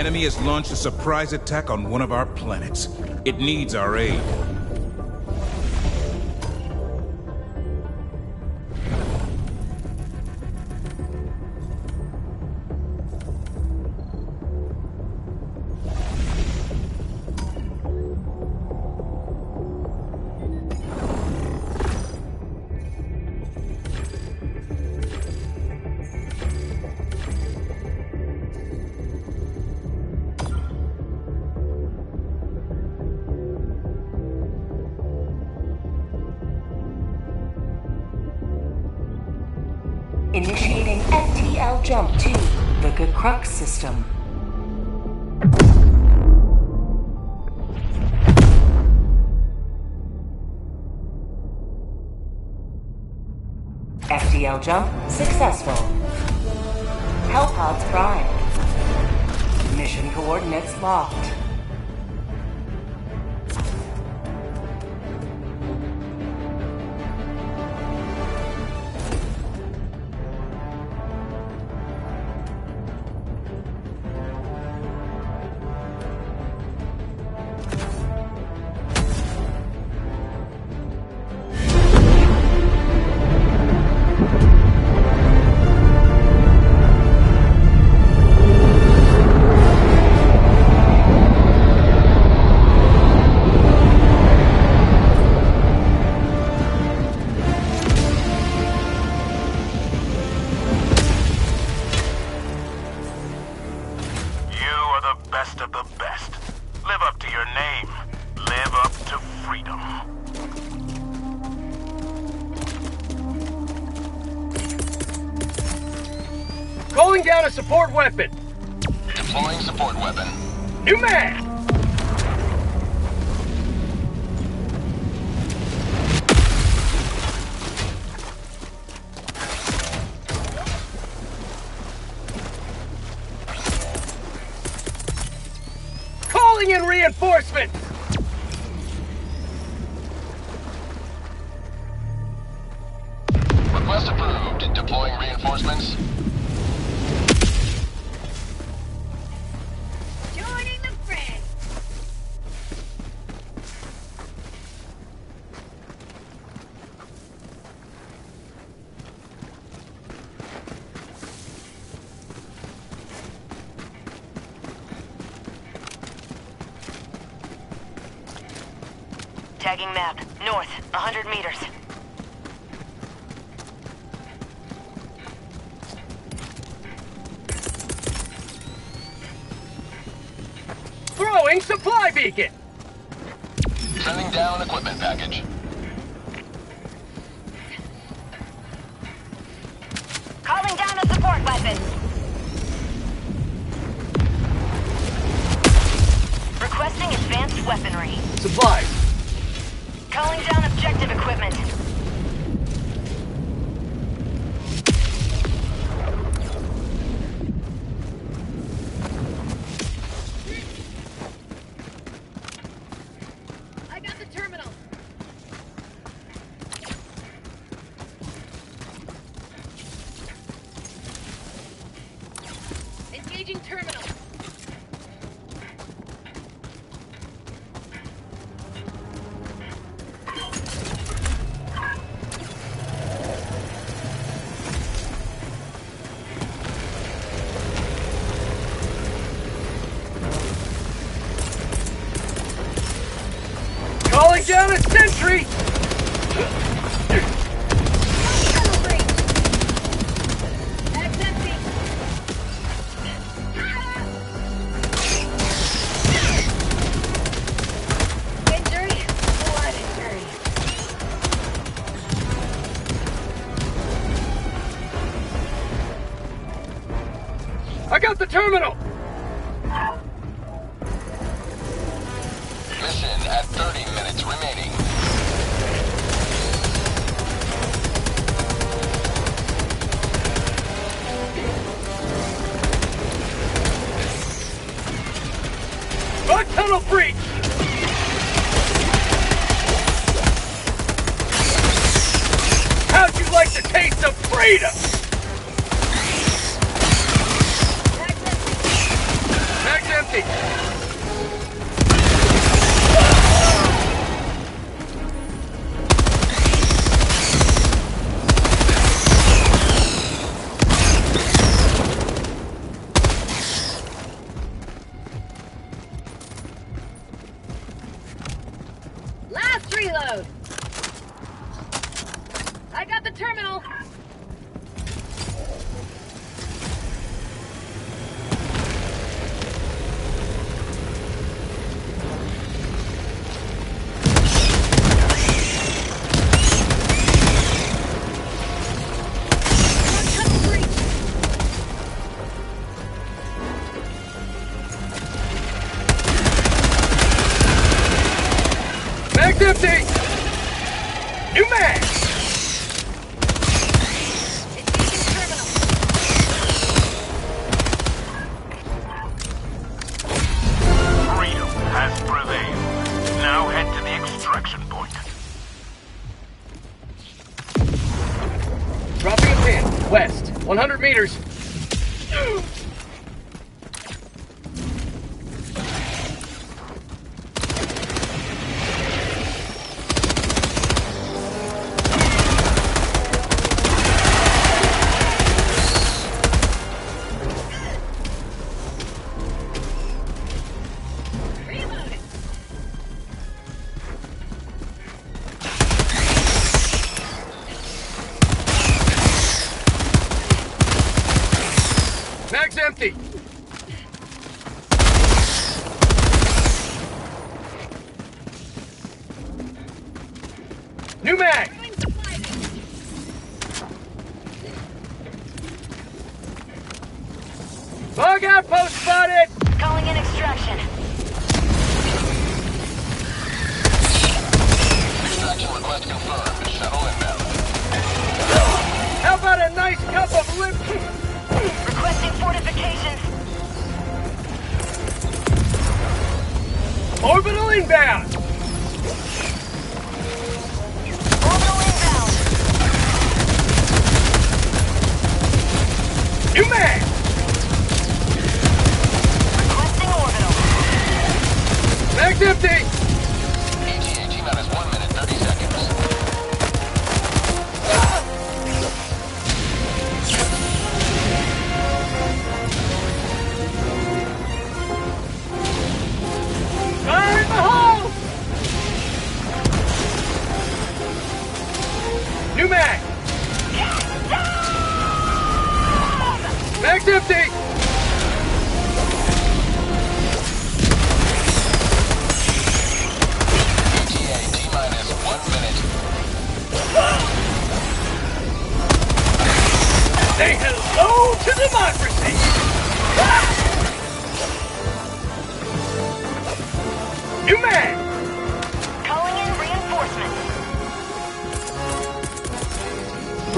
enemy has launched a surprise attack on one of our planets. It needs our aid. system. FTL jump successful. Hellpods prime. Mission coordinates locked.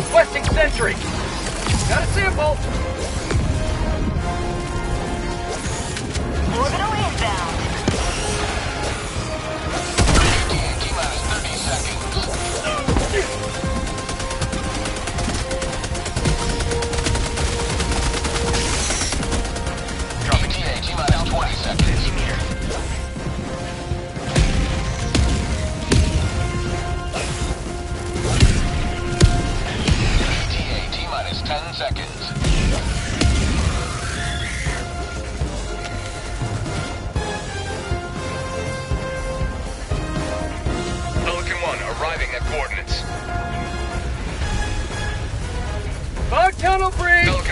Requesting sentry. Got a sample. Orbital inbound. Keep 30 seconds. Pelican seconds. arriving at coordinates. Bug tunnel breach!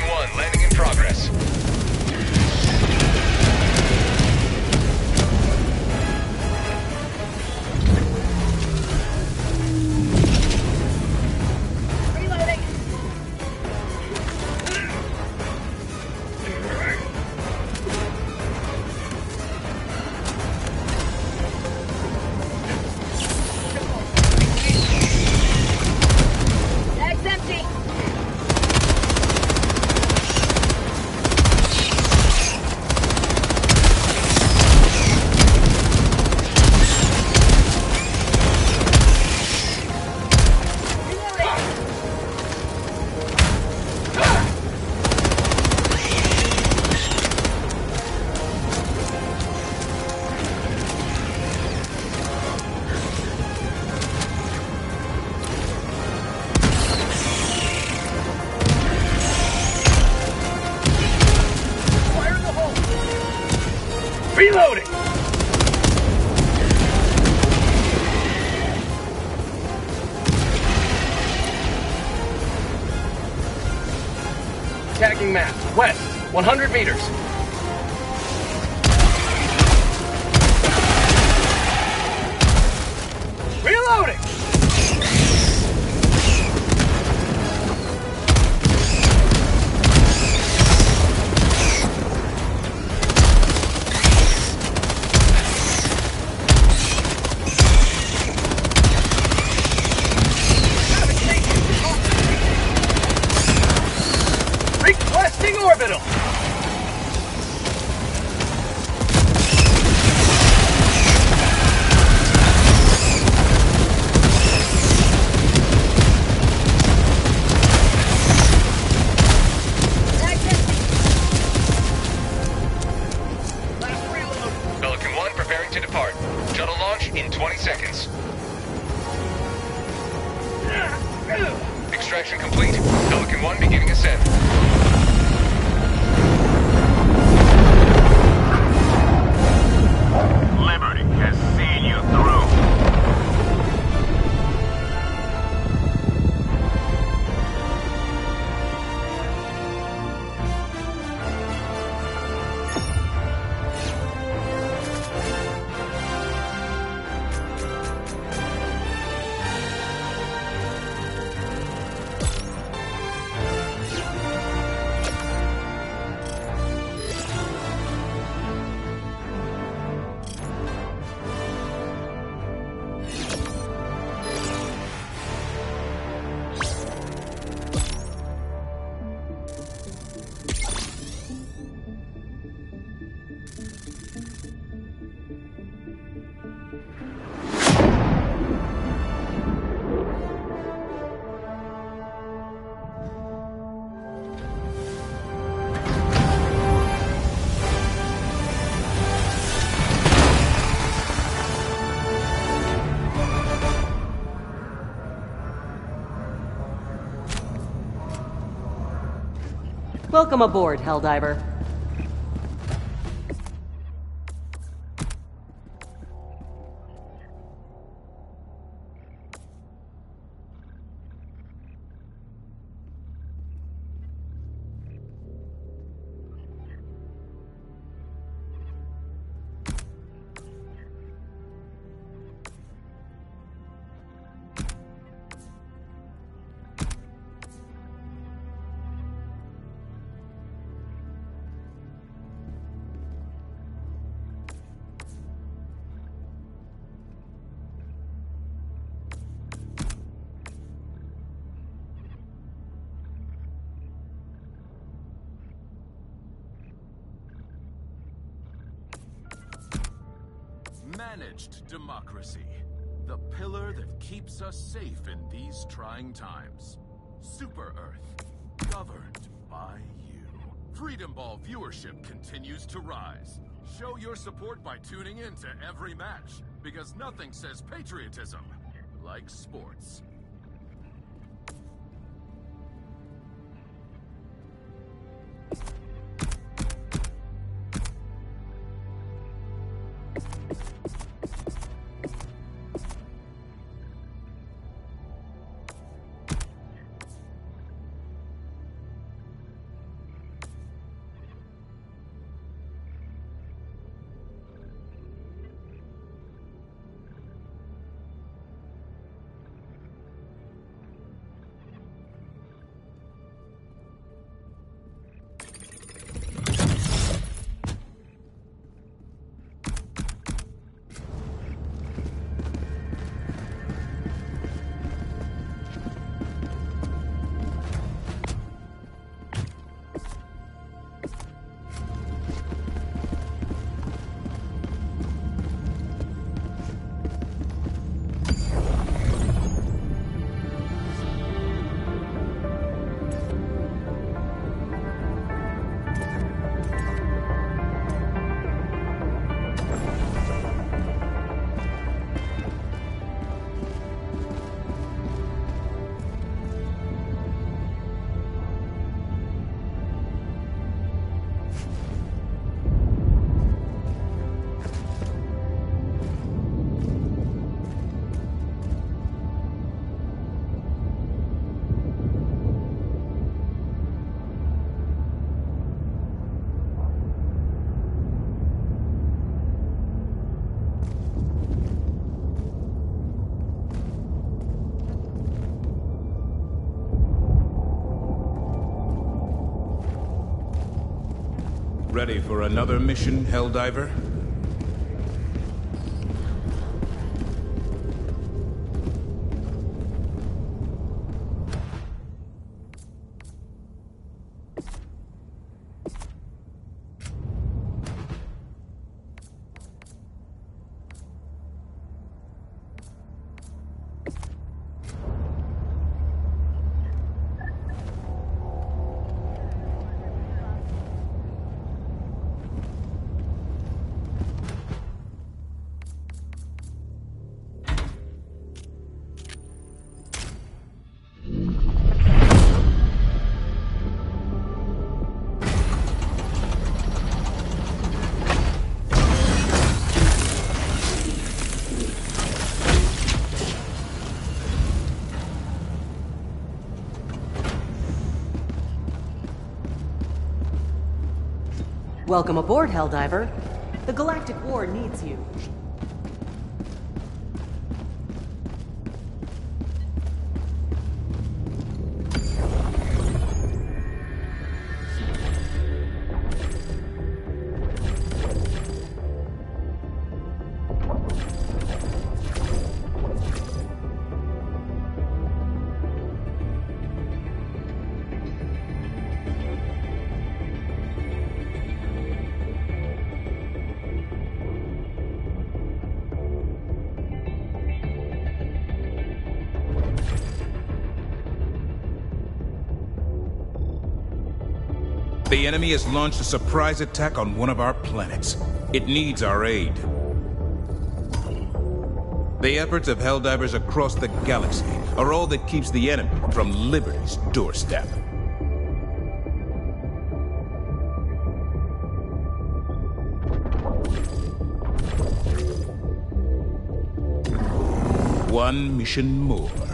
Welcome aboard, Helldiver. Trying times. Super Earth. Governed by you. Freedom Ball viewership continues to rise. Show your support by tuning in to every match, because nothing says patriotism like sports. Ready for another mission, Helldiver? Welcome aboard, Helldiver. The Galactic War needs you. The enemy has launched a surprise attack on one of our planets. It needs our aid. The efforts of Helldivers across the galaxy are all that keeps the enemy from Liberty's doorstep. One mission more.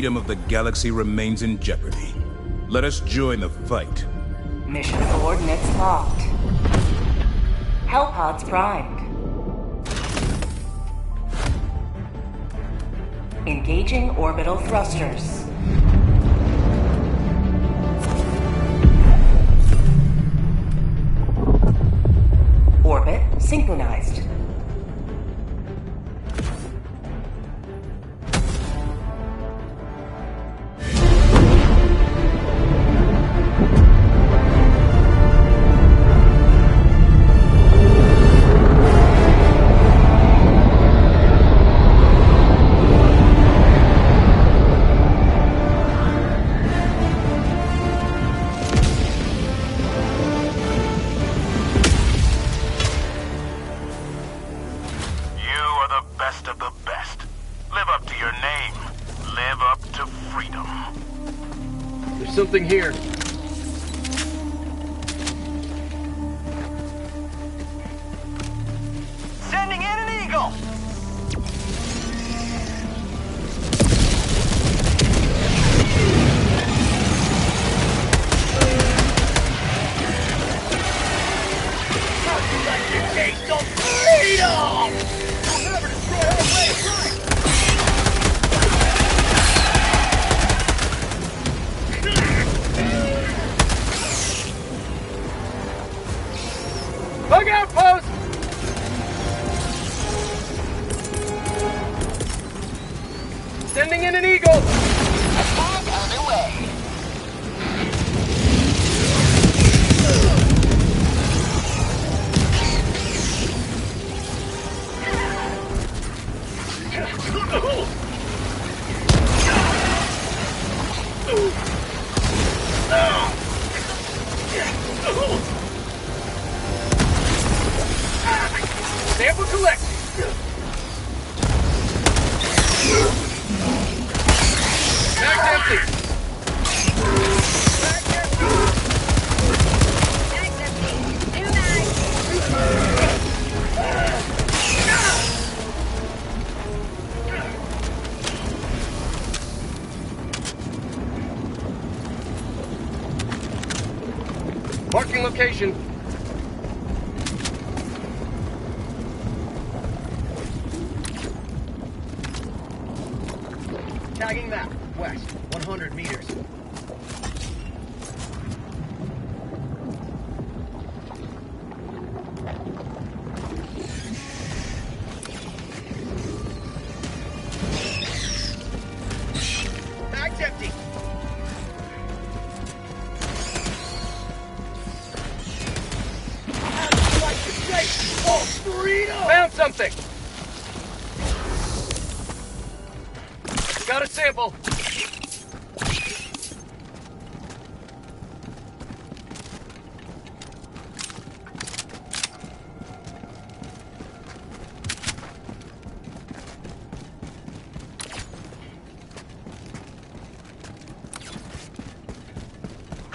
Freedom of the galaxy remains in jeopardy. Let us join the fight. Mission coordinates locked. Hellpods primed. Engaging orbital thrusters. Orbit synchronized.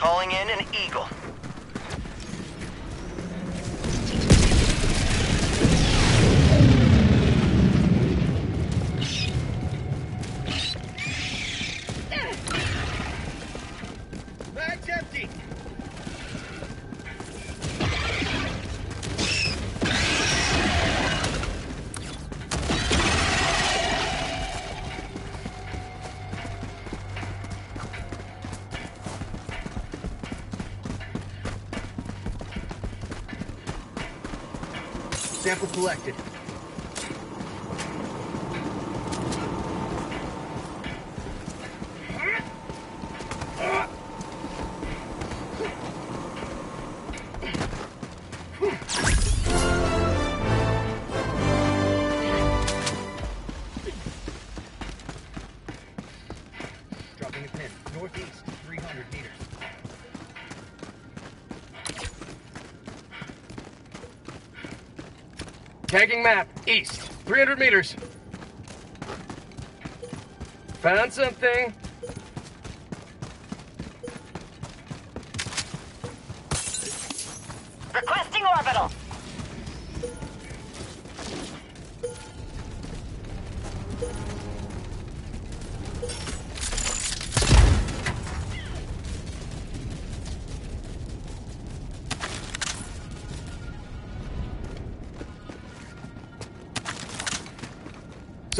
Calling in an Eagle. collected. Taking map, east, 300 meters. Found something.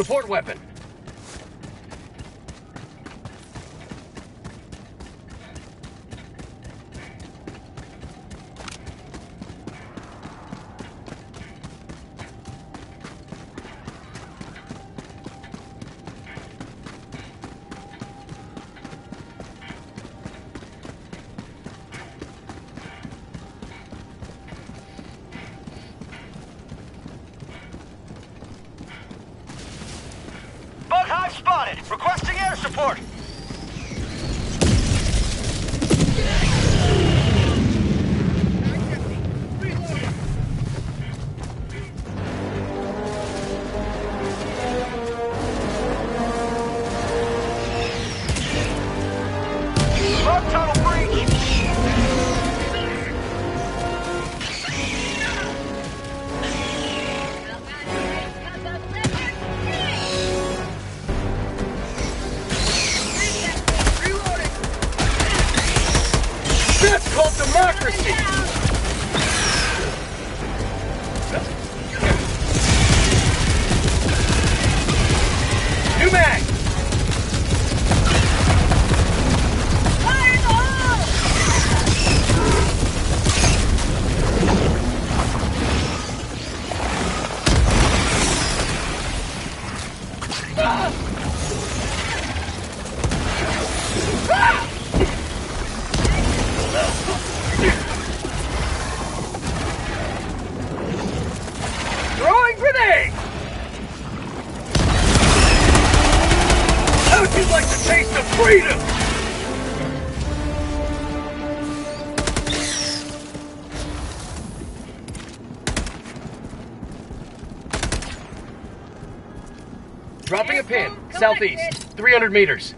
support weapon. Southeast, 300 meters.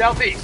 Southeast.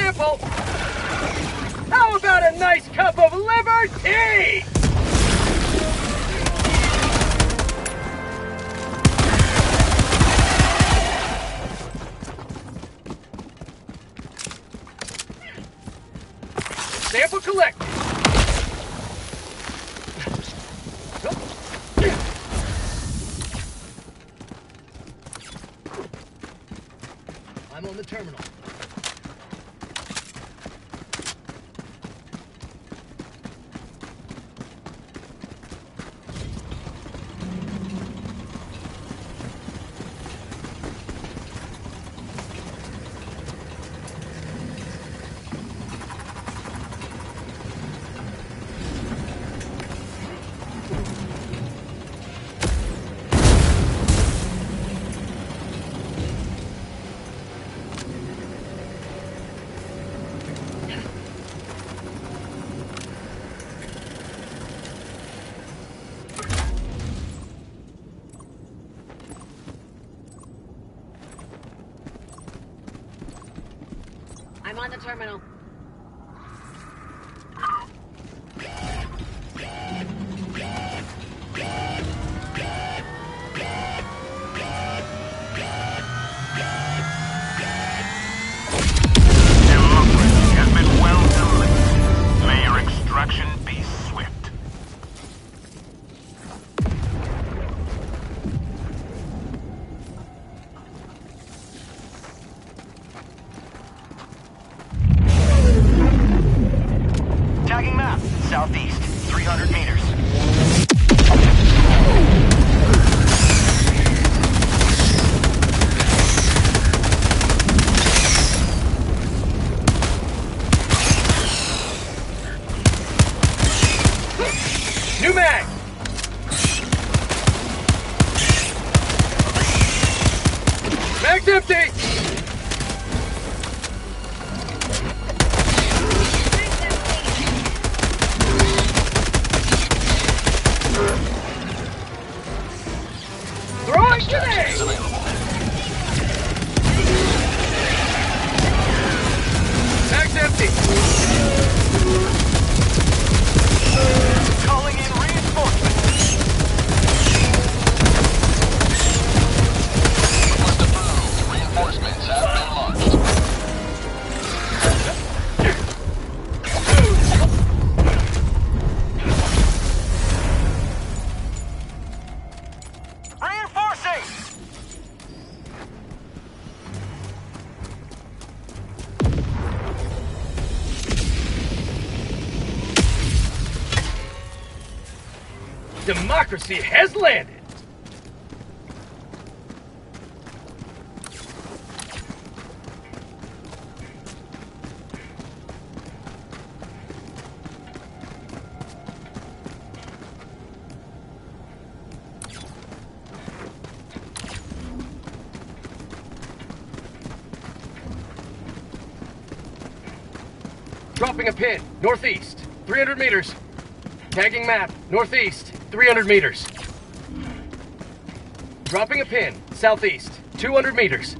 simple. How about a nice cup of liver tea? Sample collect. democracy has landed. Dropping a pin, northeast, 300 meters. Tagging map, northeast. 300 meters. Dropping a pin, southeast, 200 meters.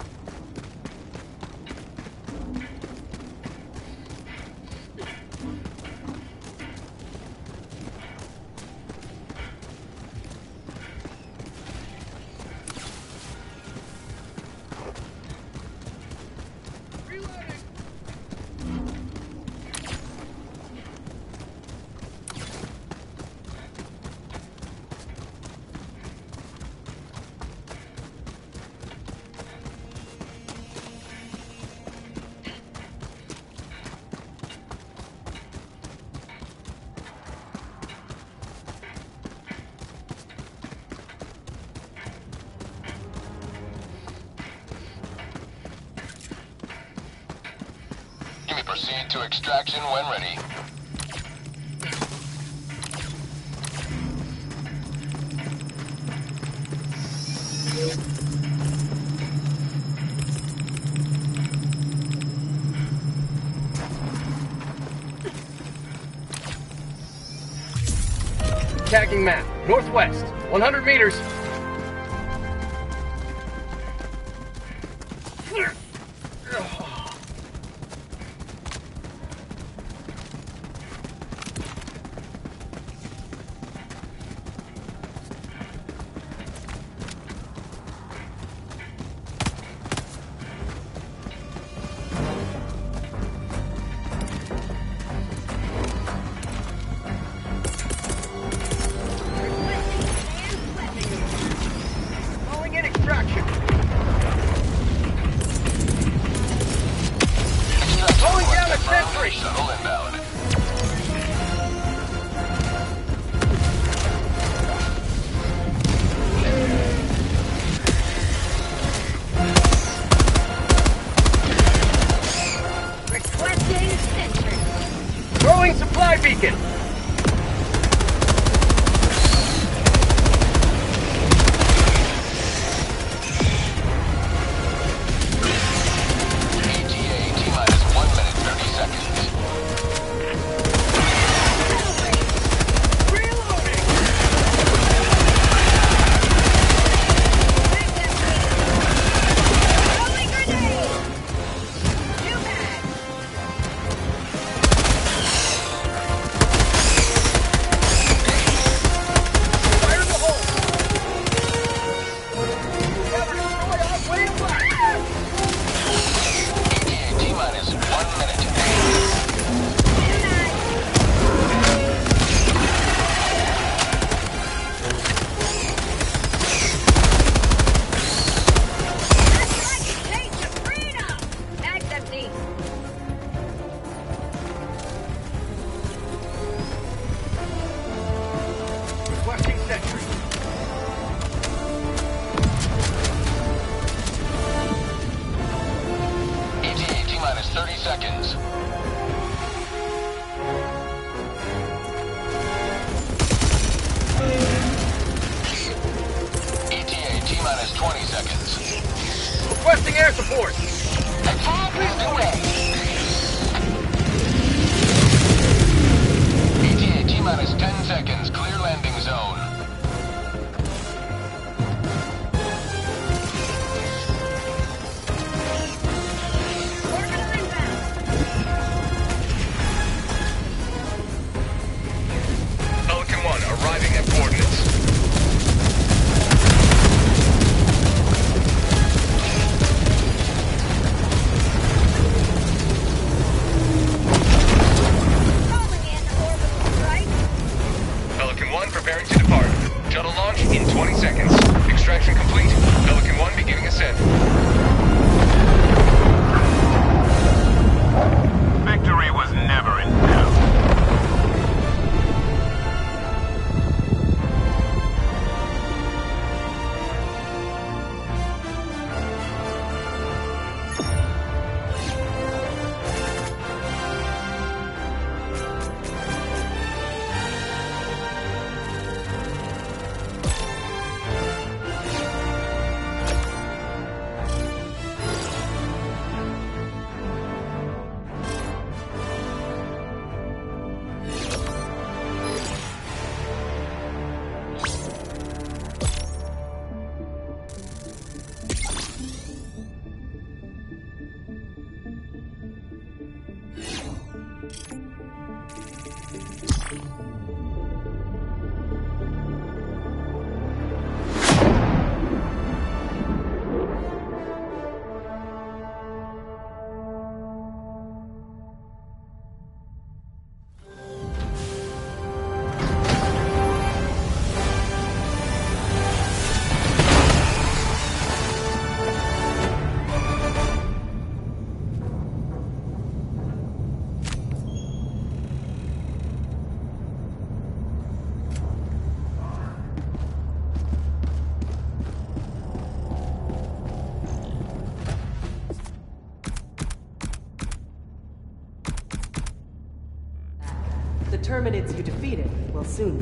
Soon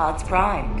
Hellpods primed.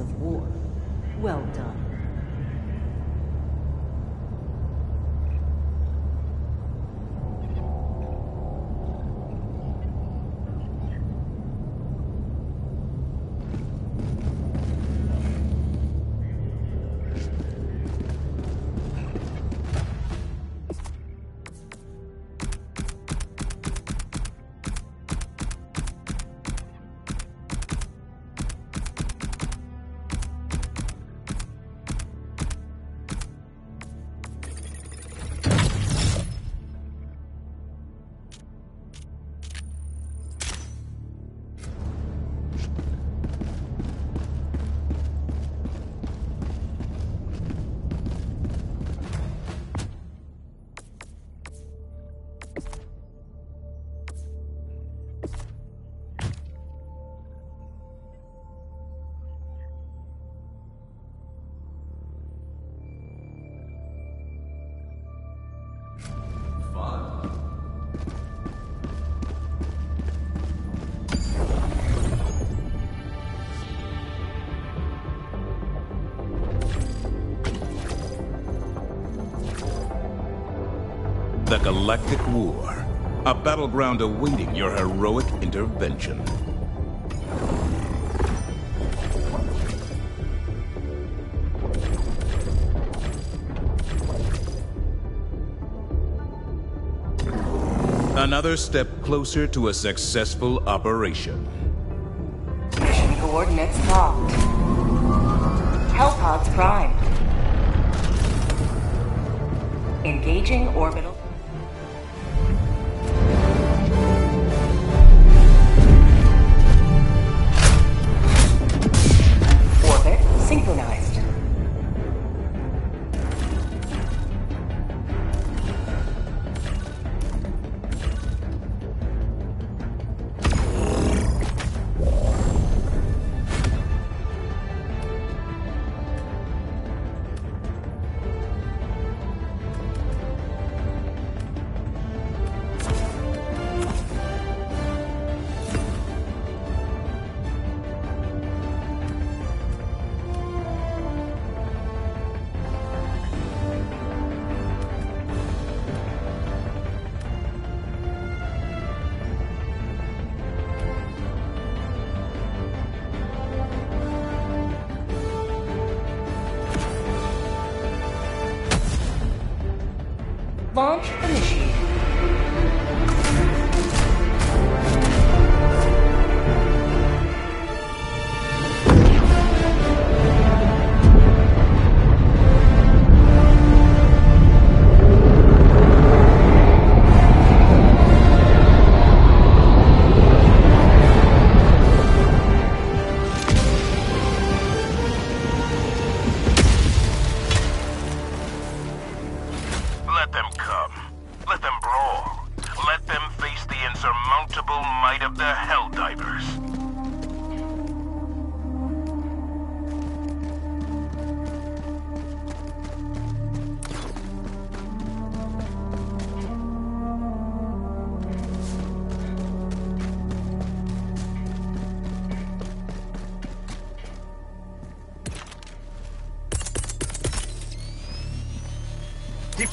Of war. Galactic War. A battleground awaiting your heroic intervention. Another step closer to a successful operation. Mission coordinates locked. Hellpods prime. Engaging orbital.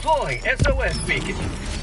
Deploying SOS beacon.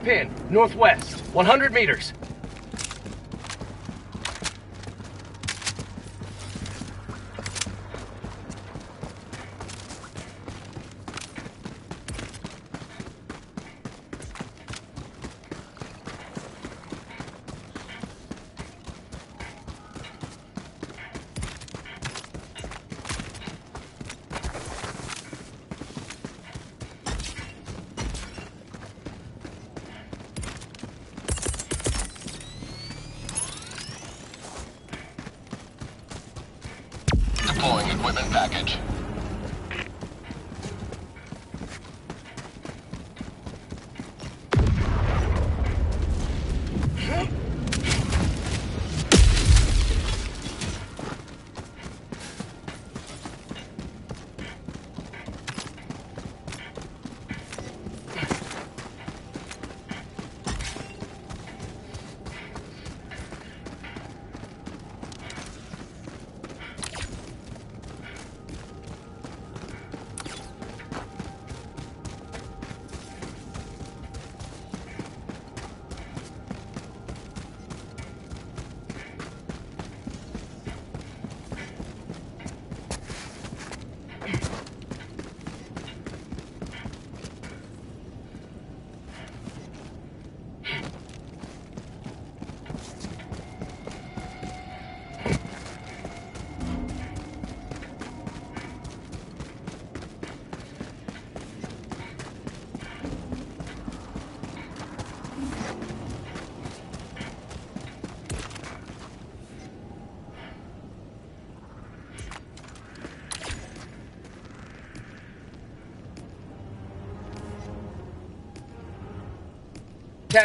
pin, northwest, 100 meters.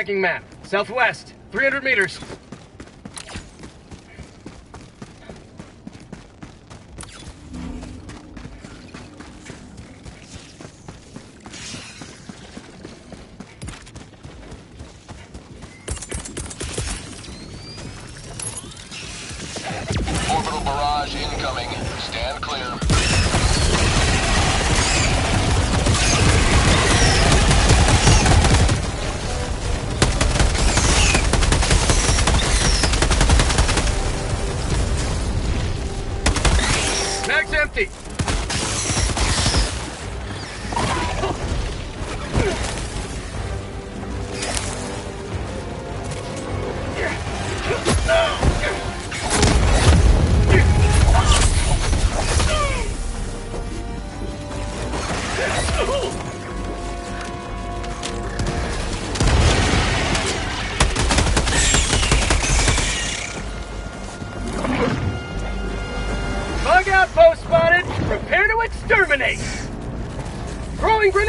tracking map. Southwest, 300 meters.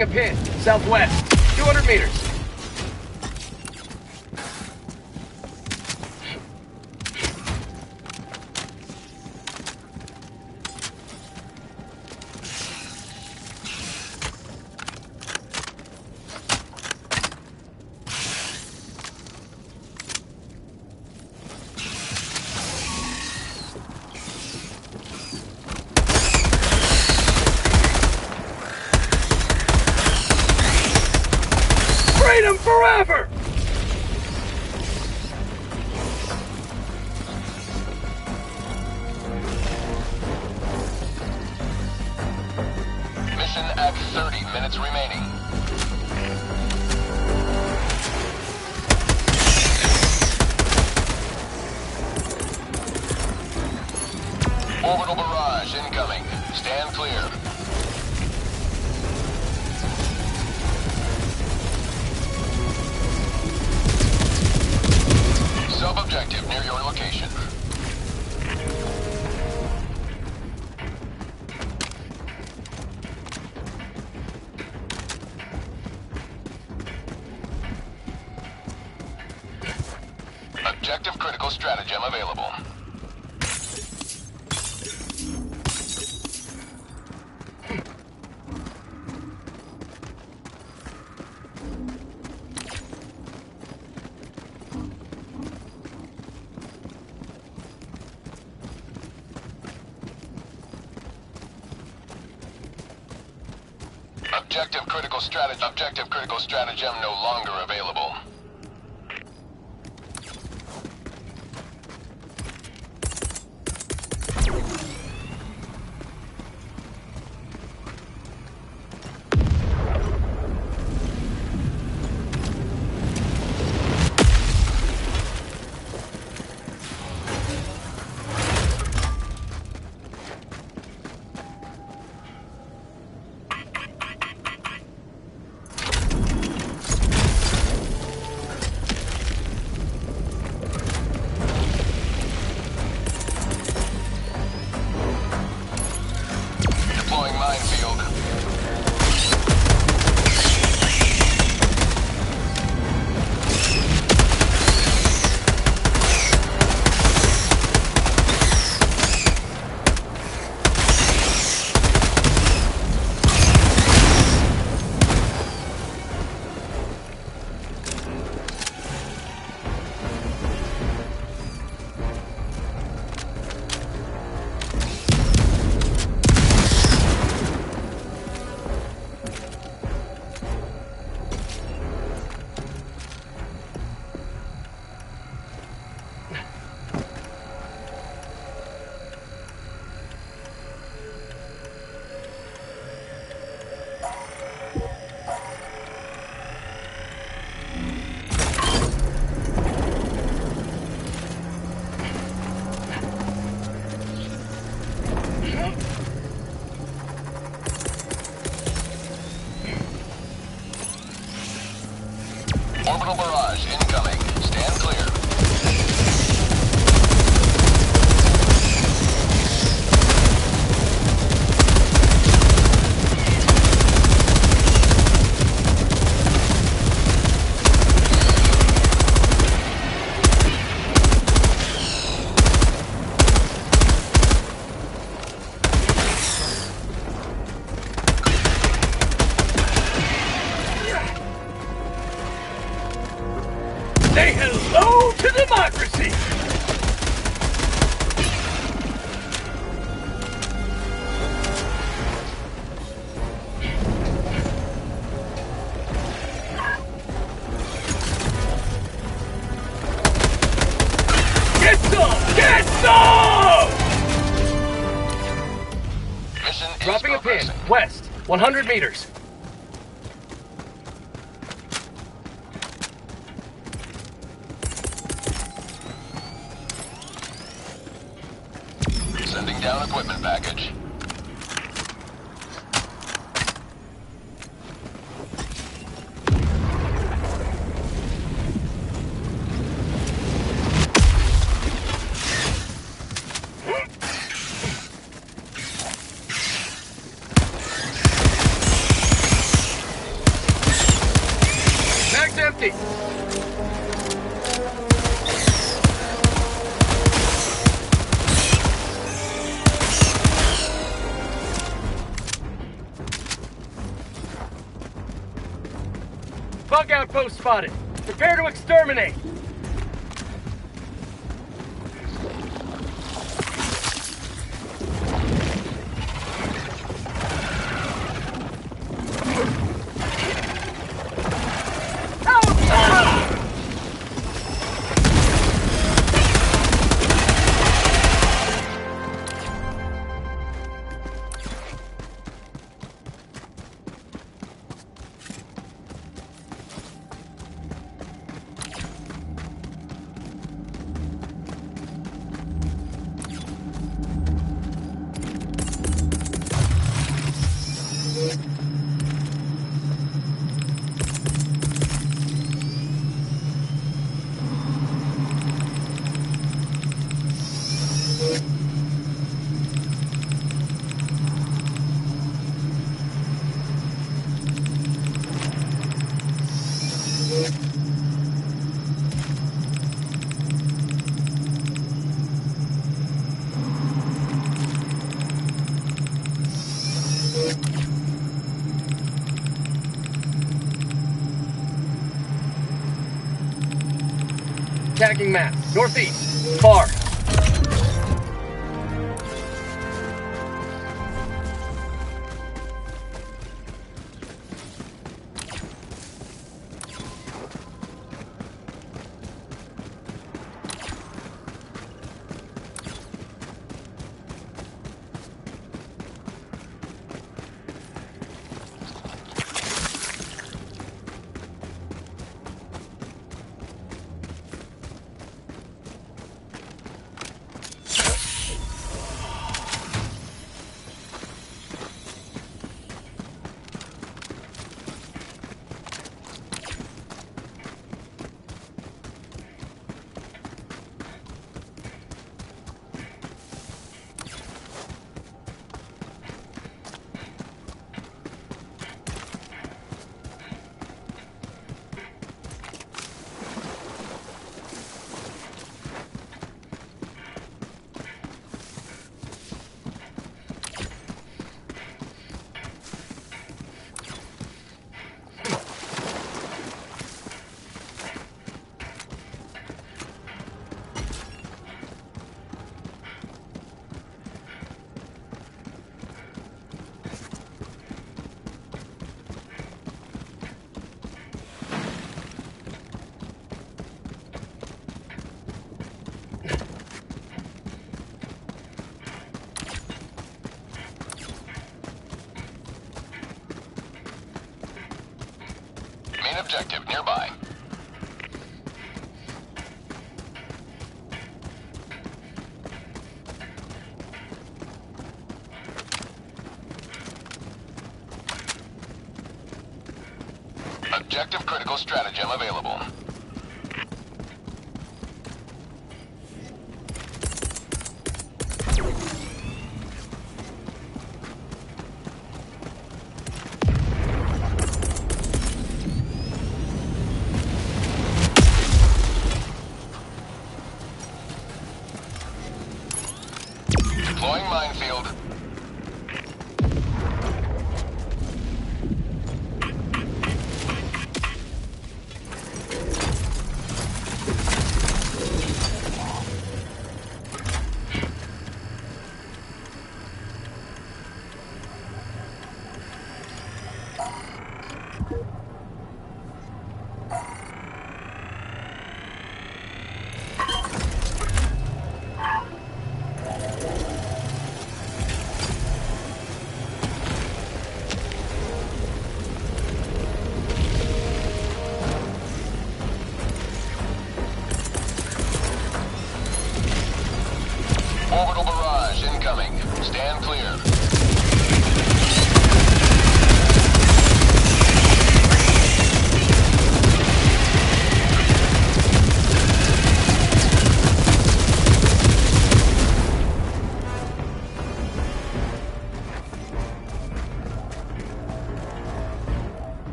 a pit southwest. Objective critical stratagem no longer. 100 meters. Spotted. Prepare to exterminate. Tagging map. Northeast.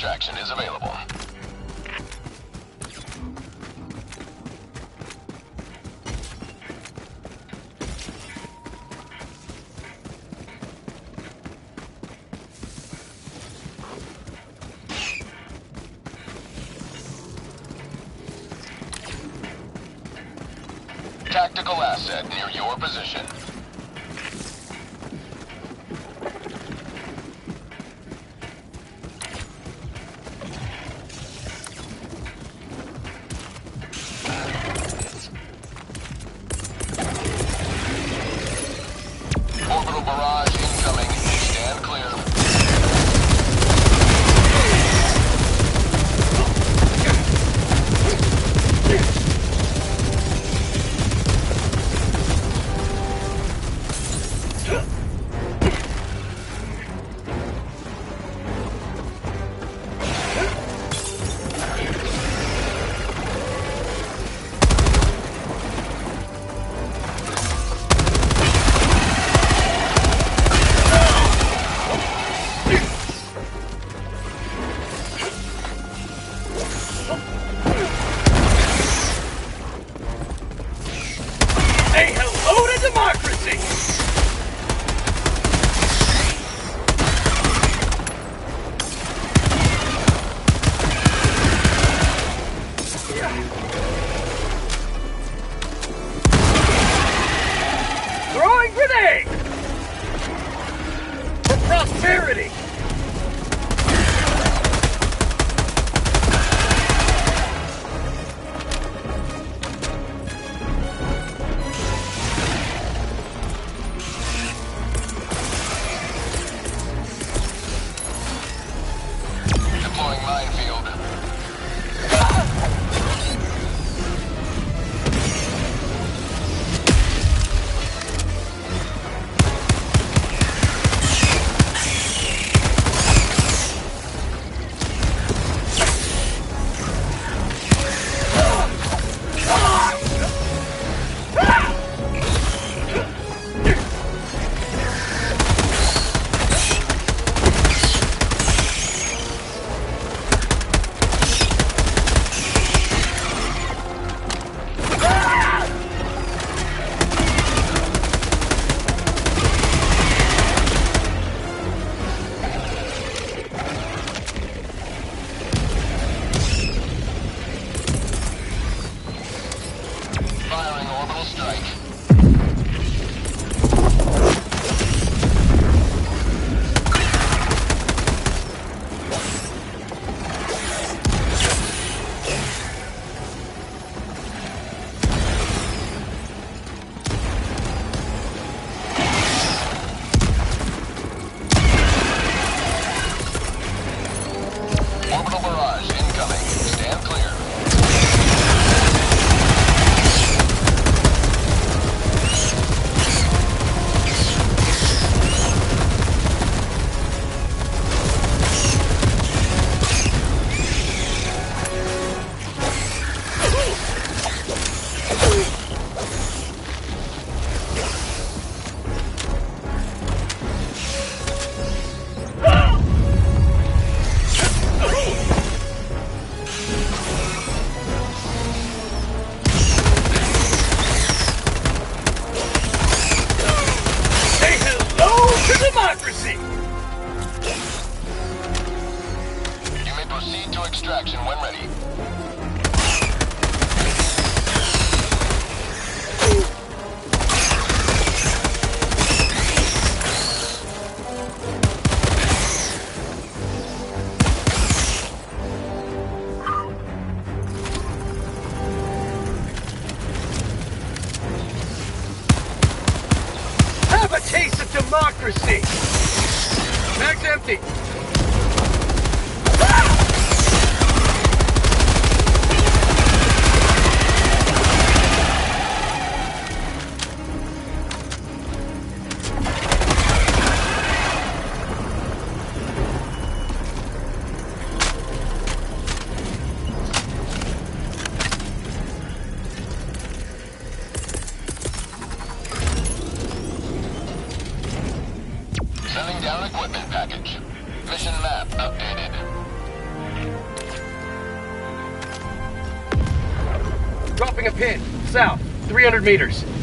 Extraction is available. Meters.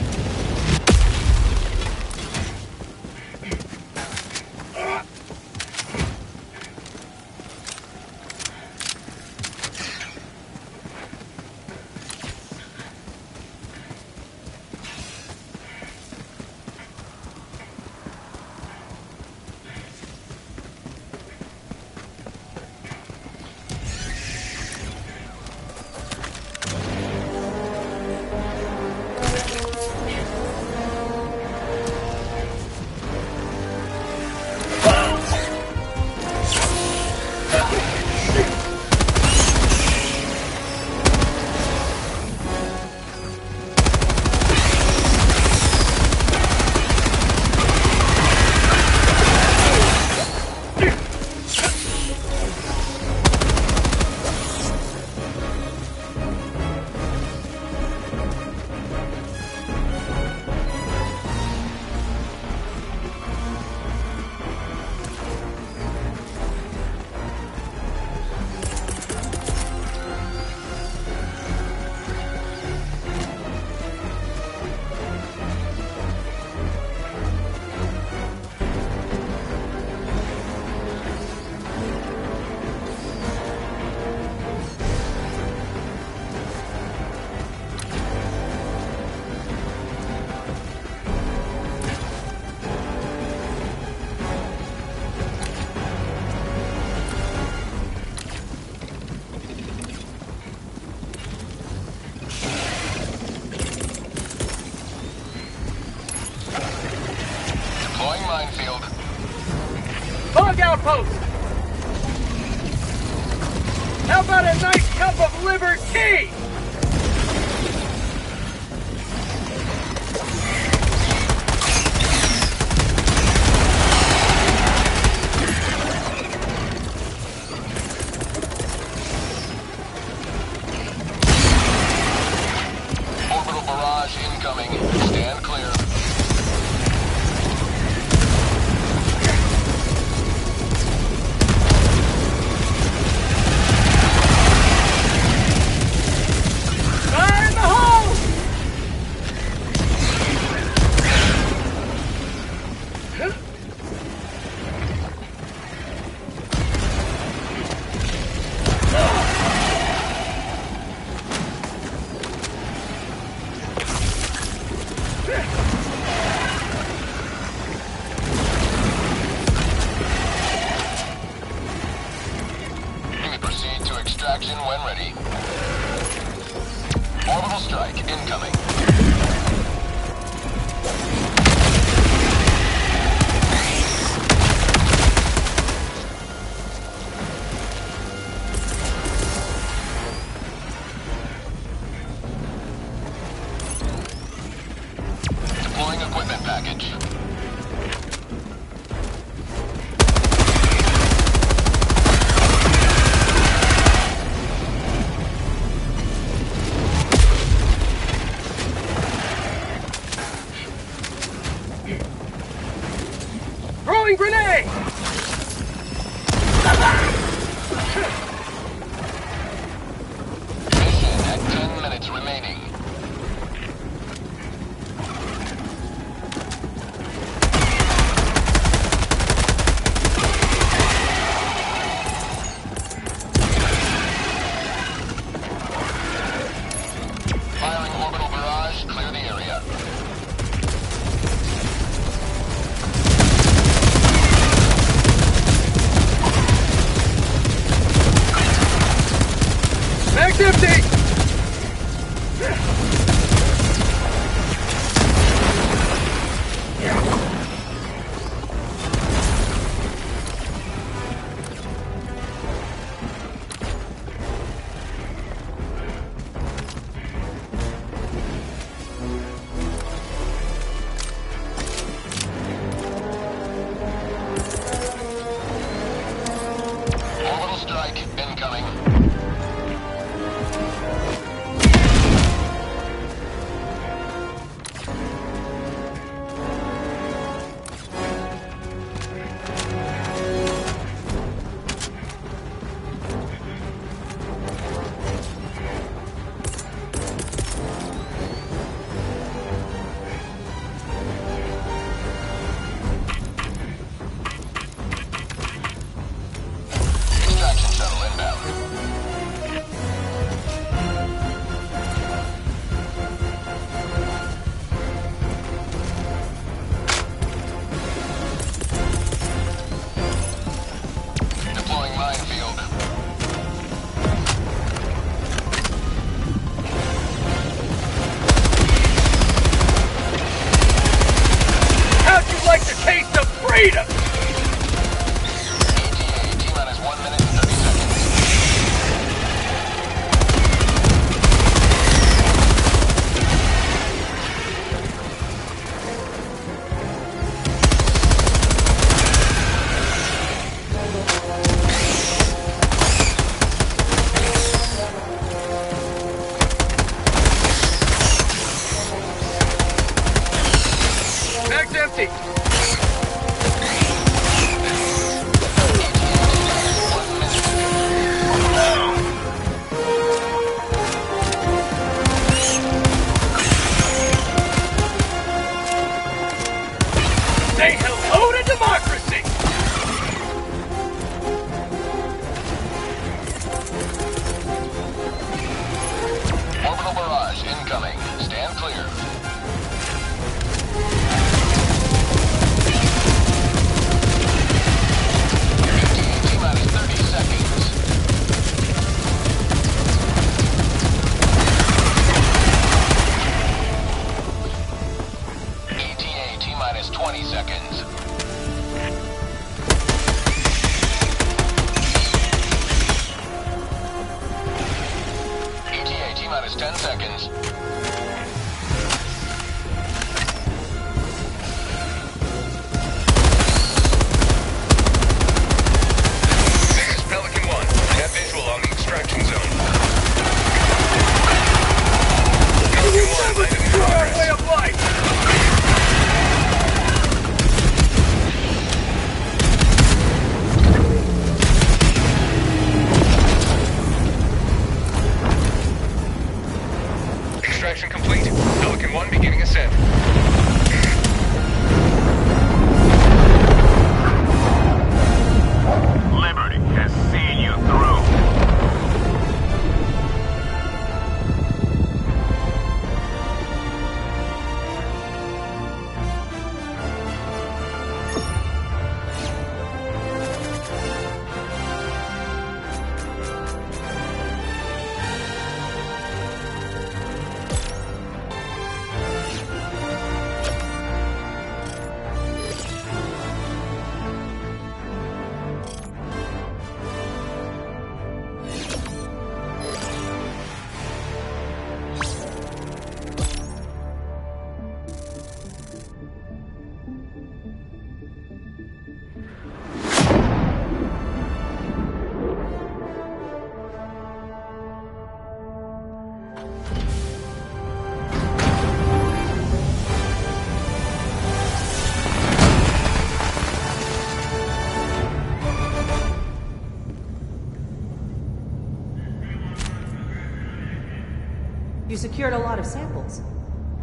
You secured a lot of samples.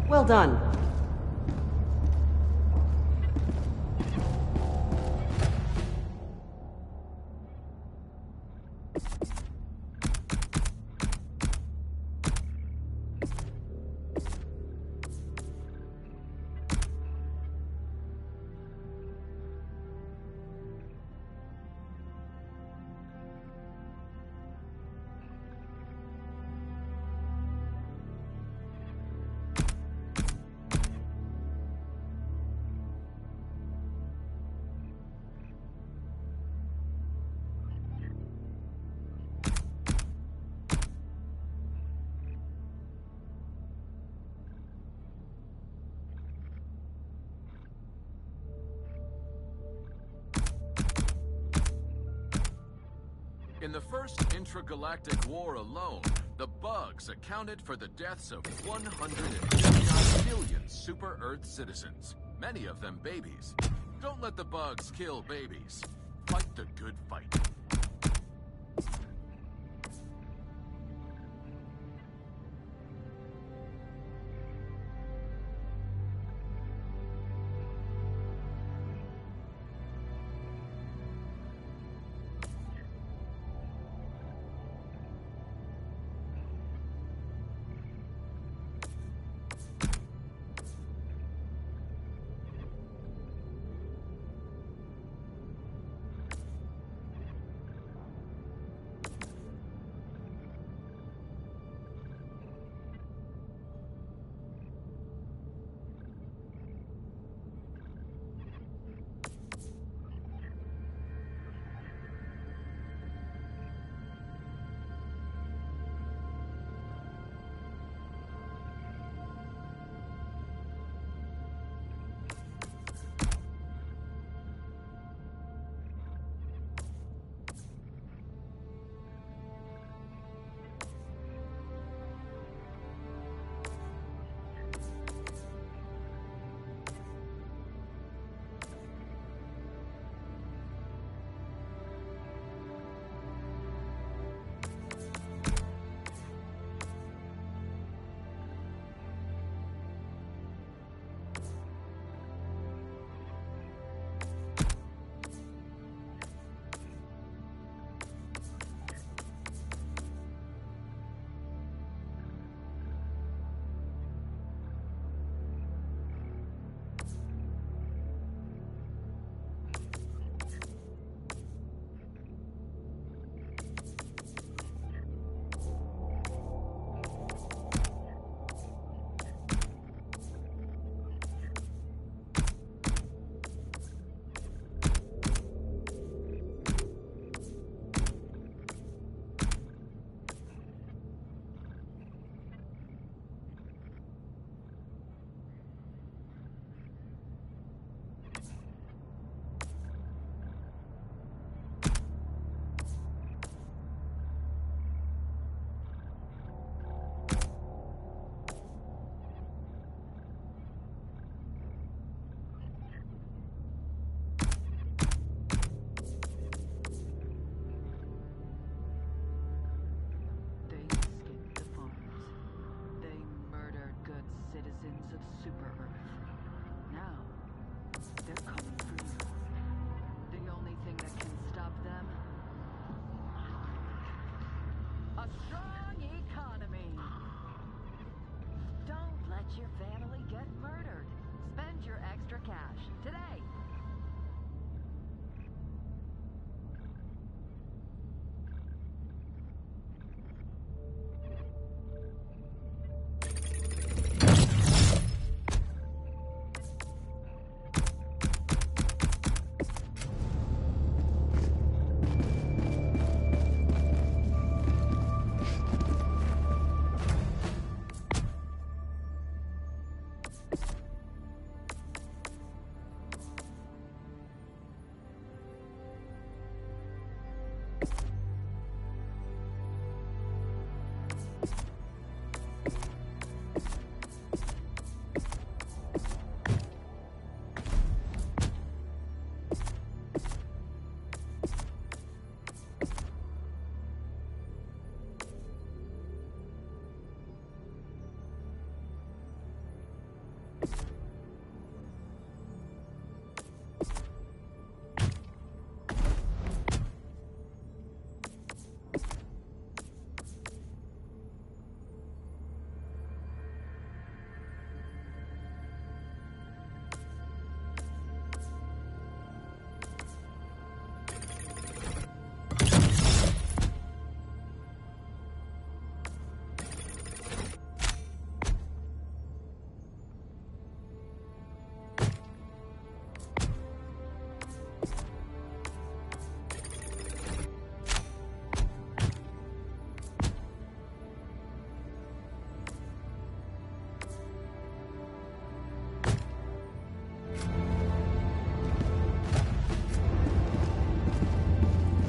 Well done. First intragalactic war alone, the bugs accounted for the deaths of 159 million Super Earth citizens, many of them babies. Don't let the bugs kill babies. Fight the good fight.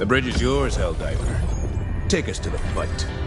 The bridge is yours, Helldiver. Take us to the fight.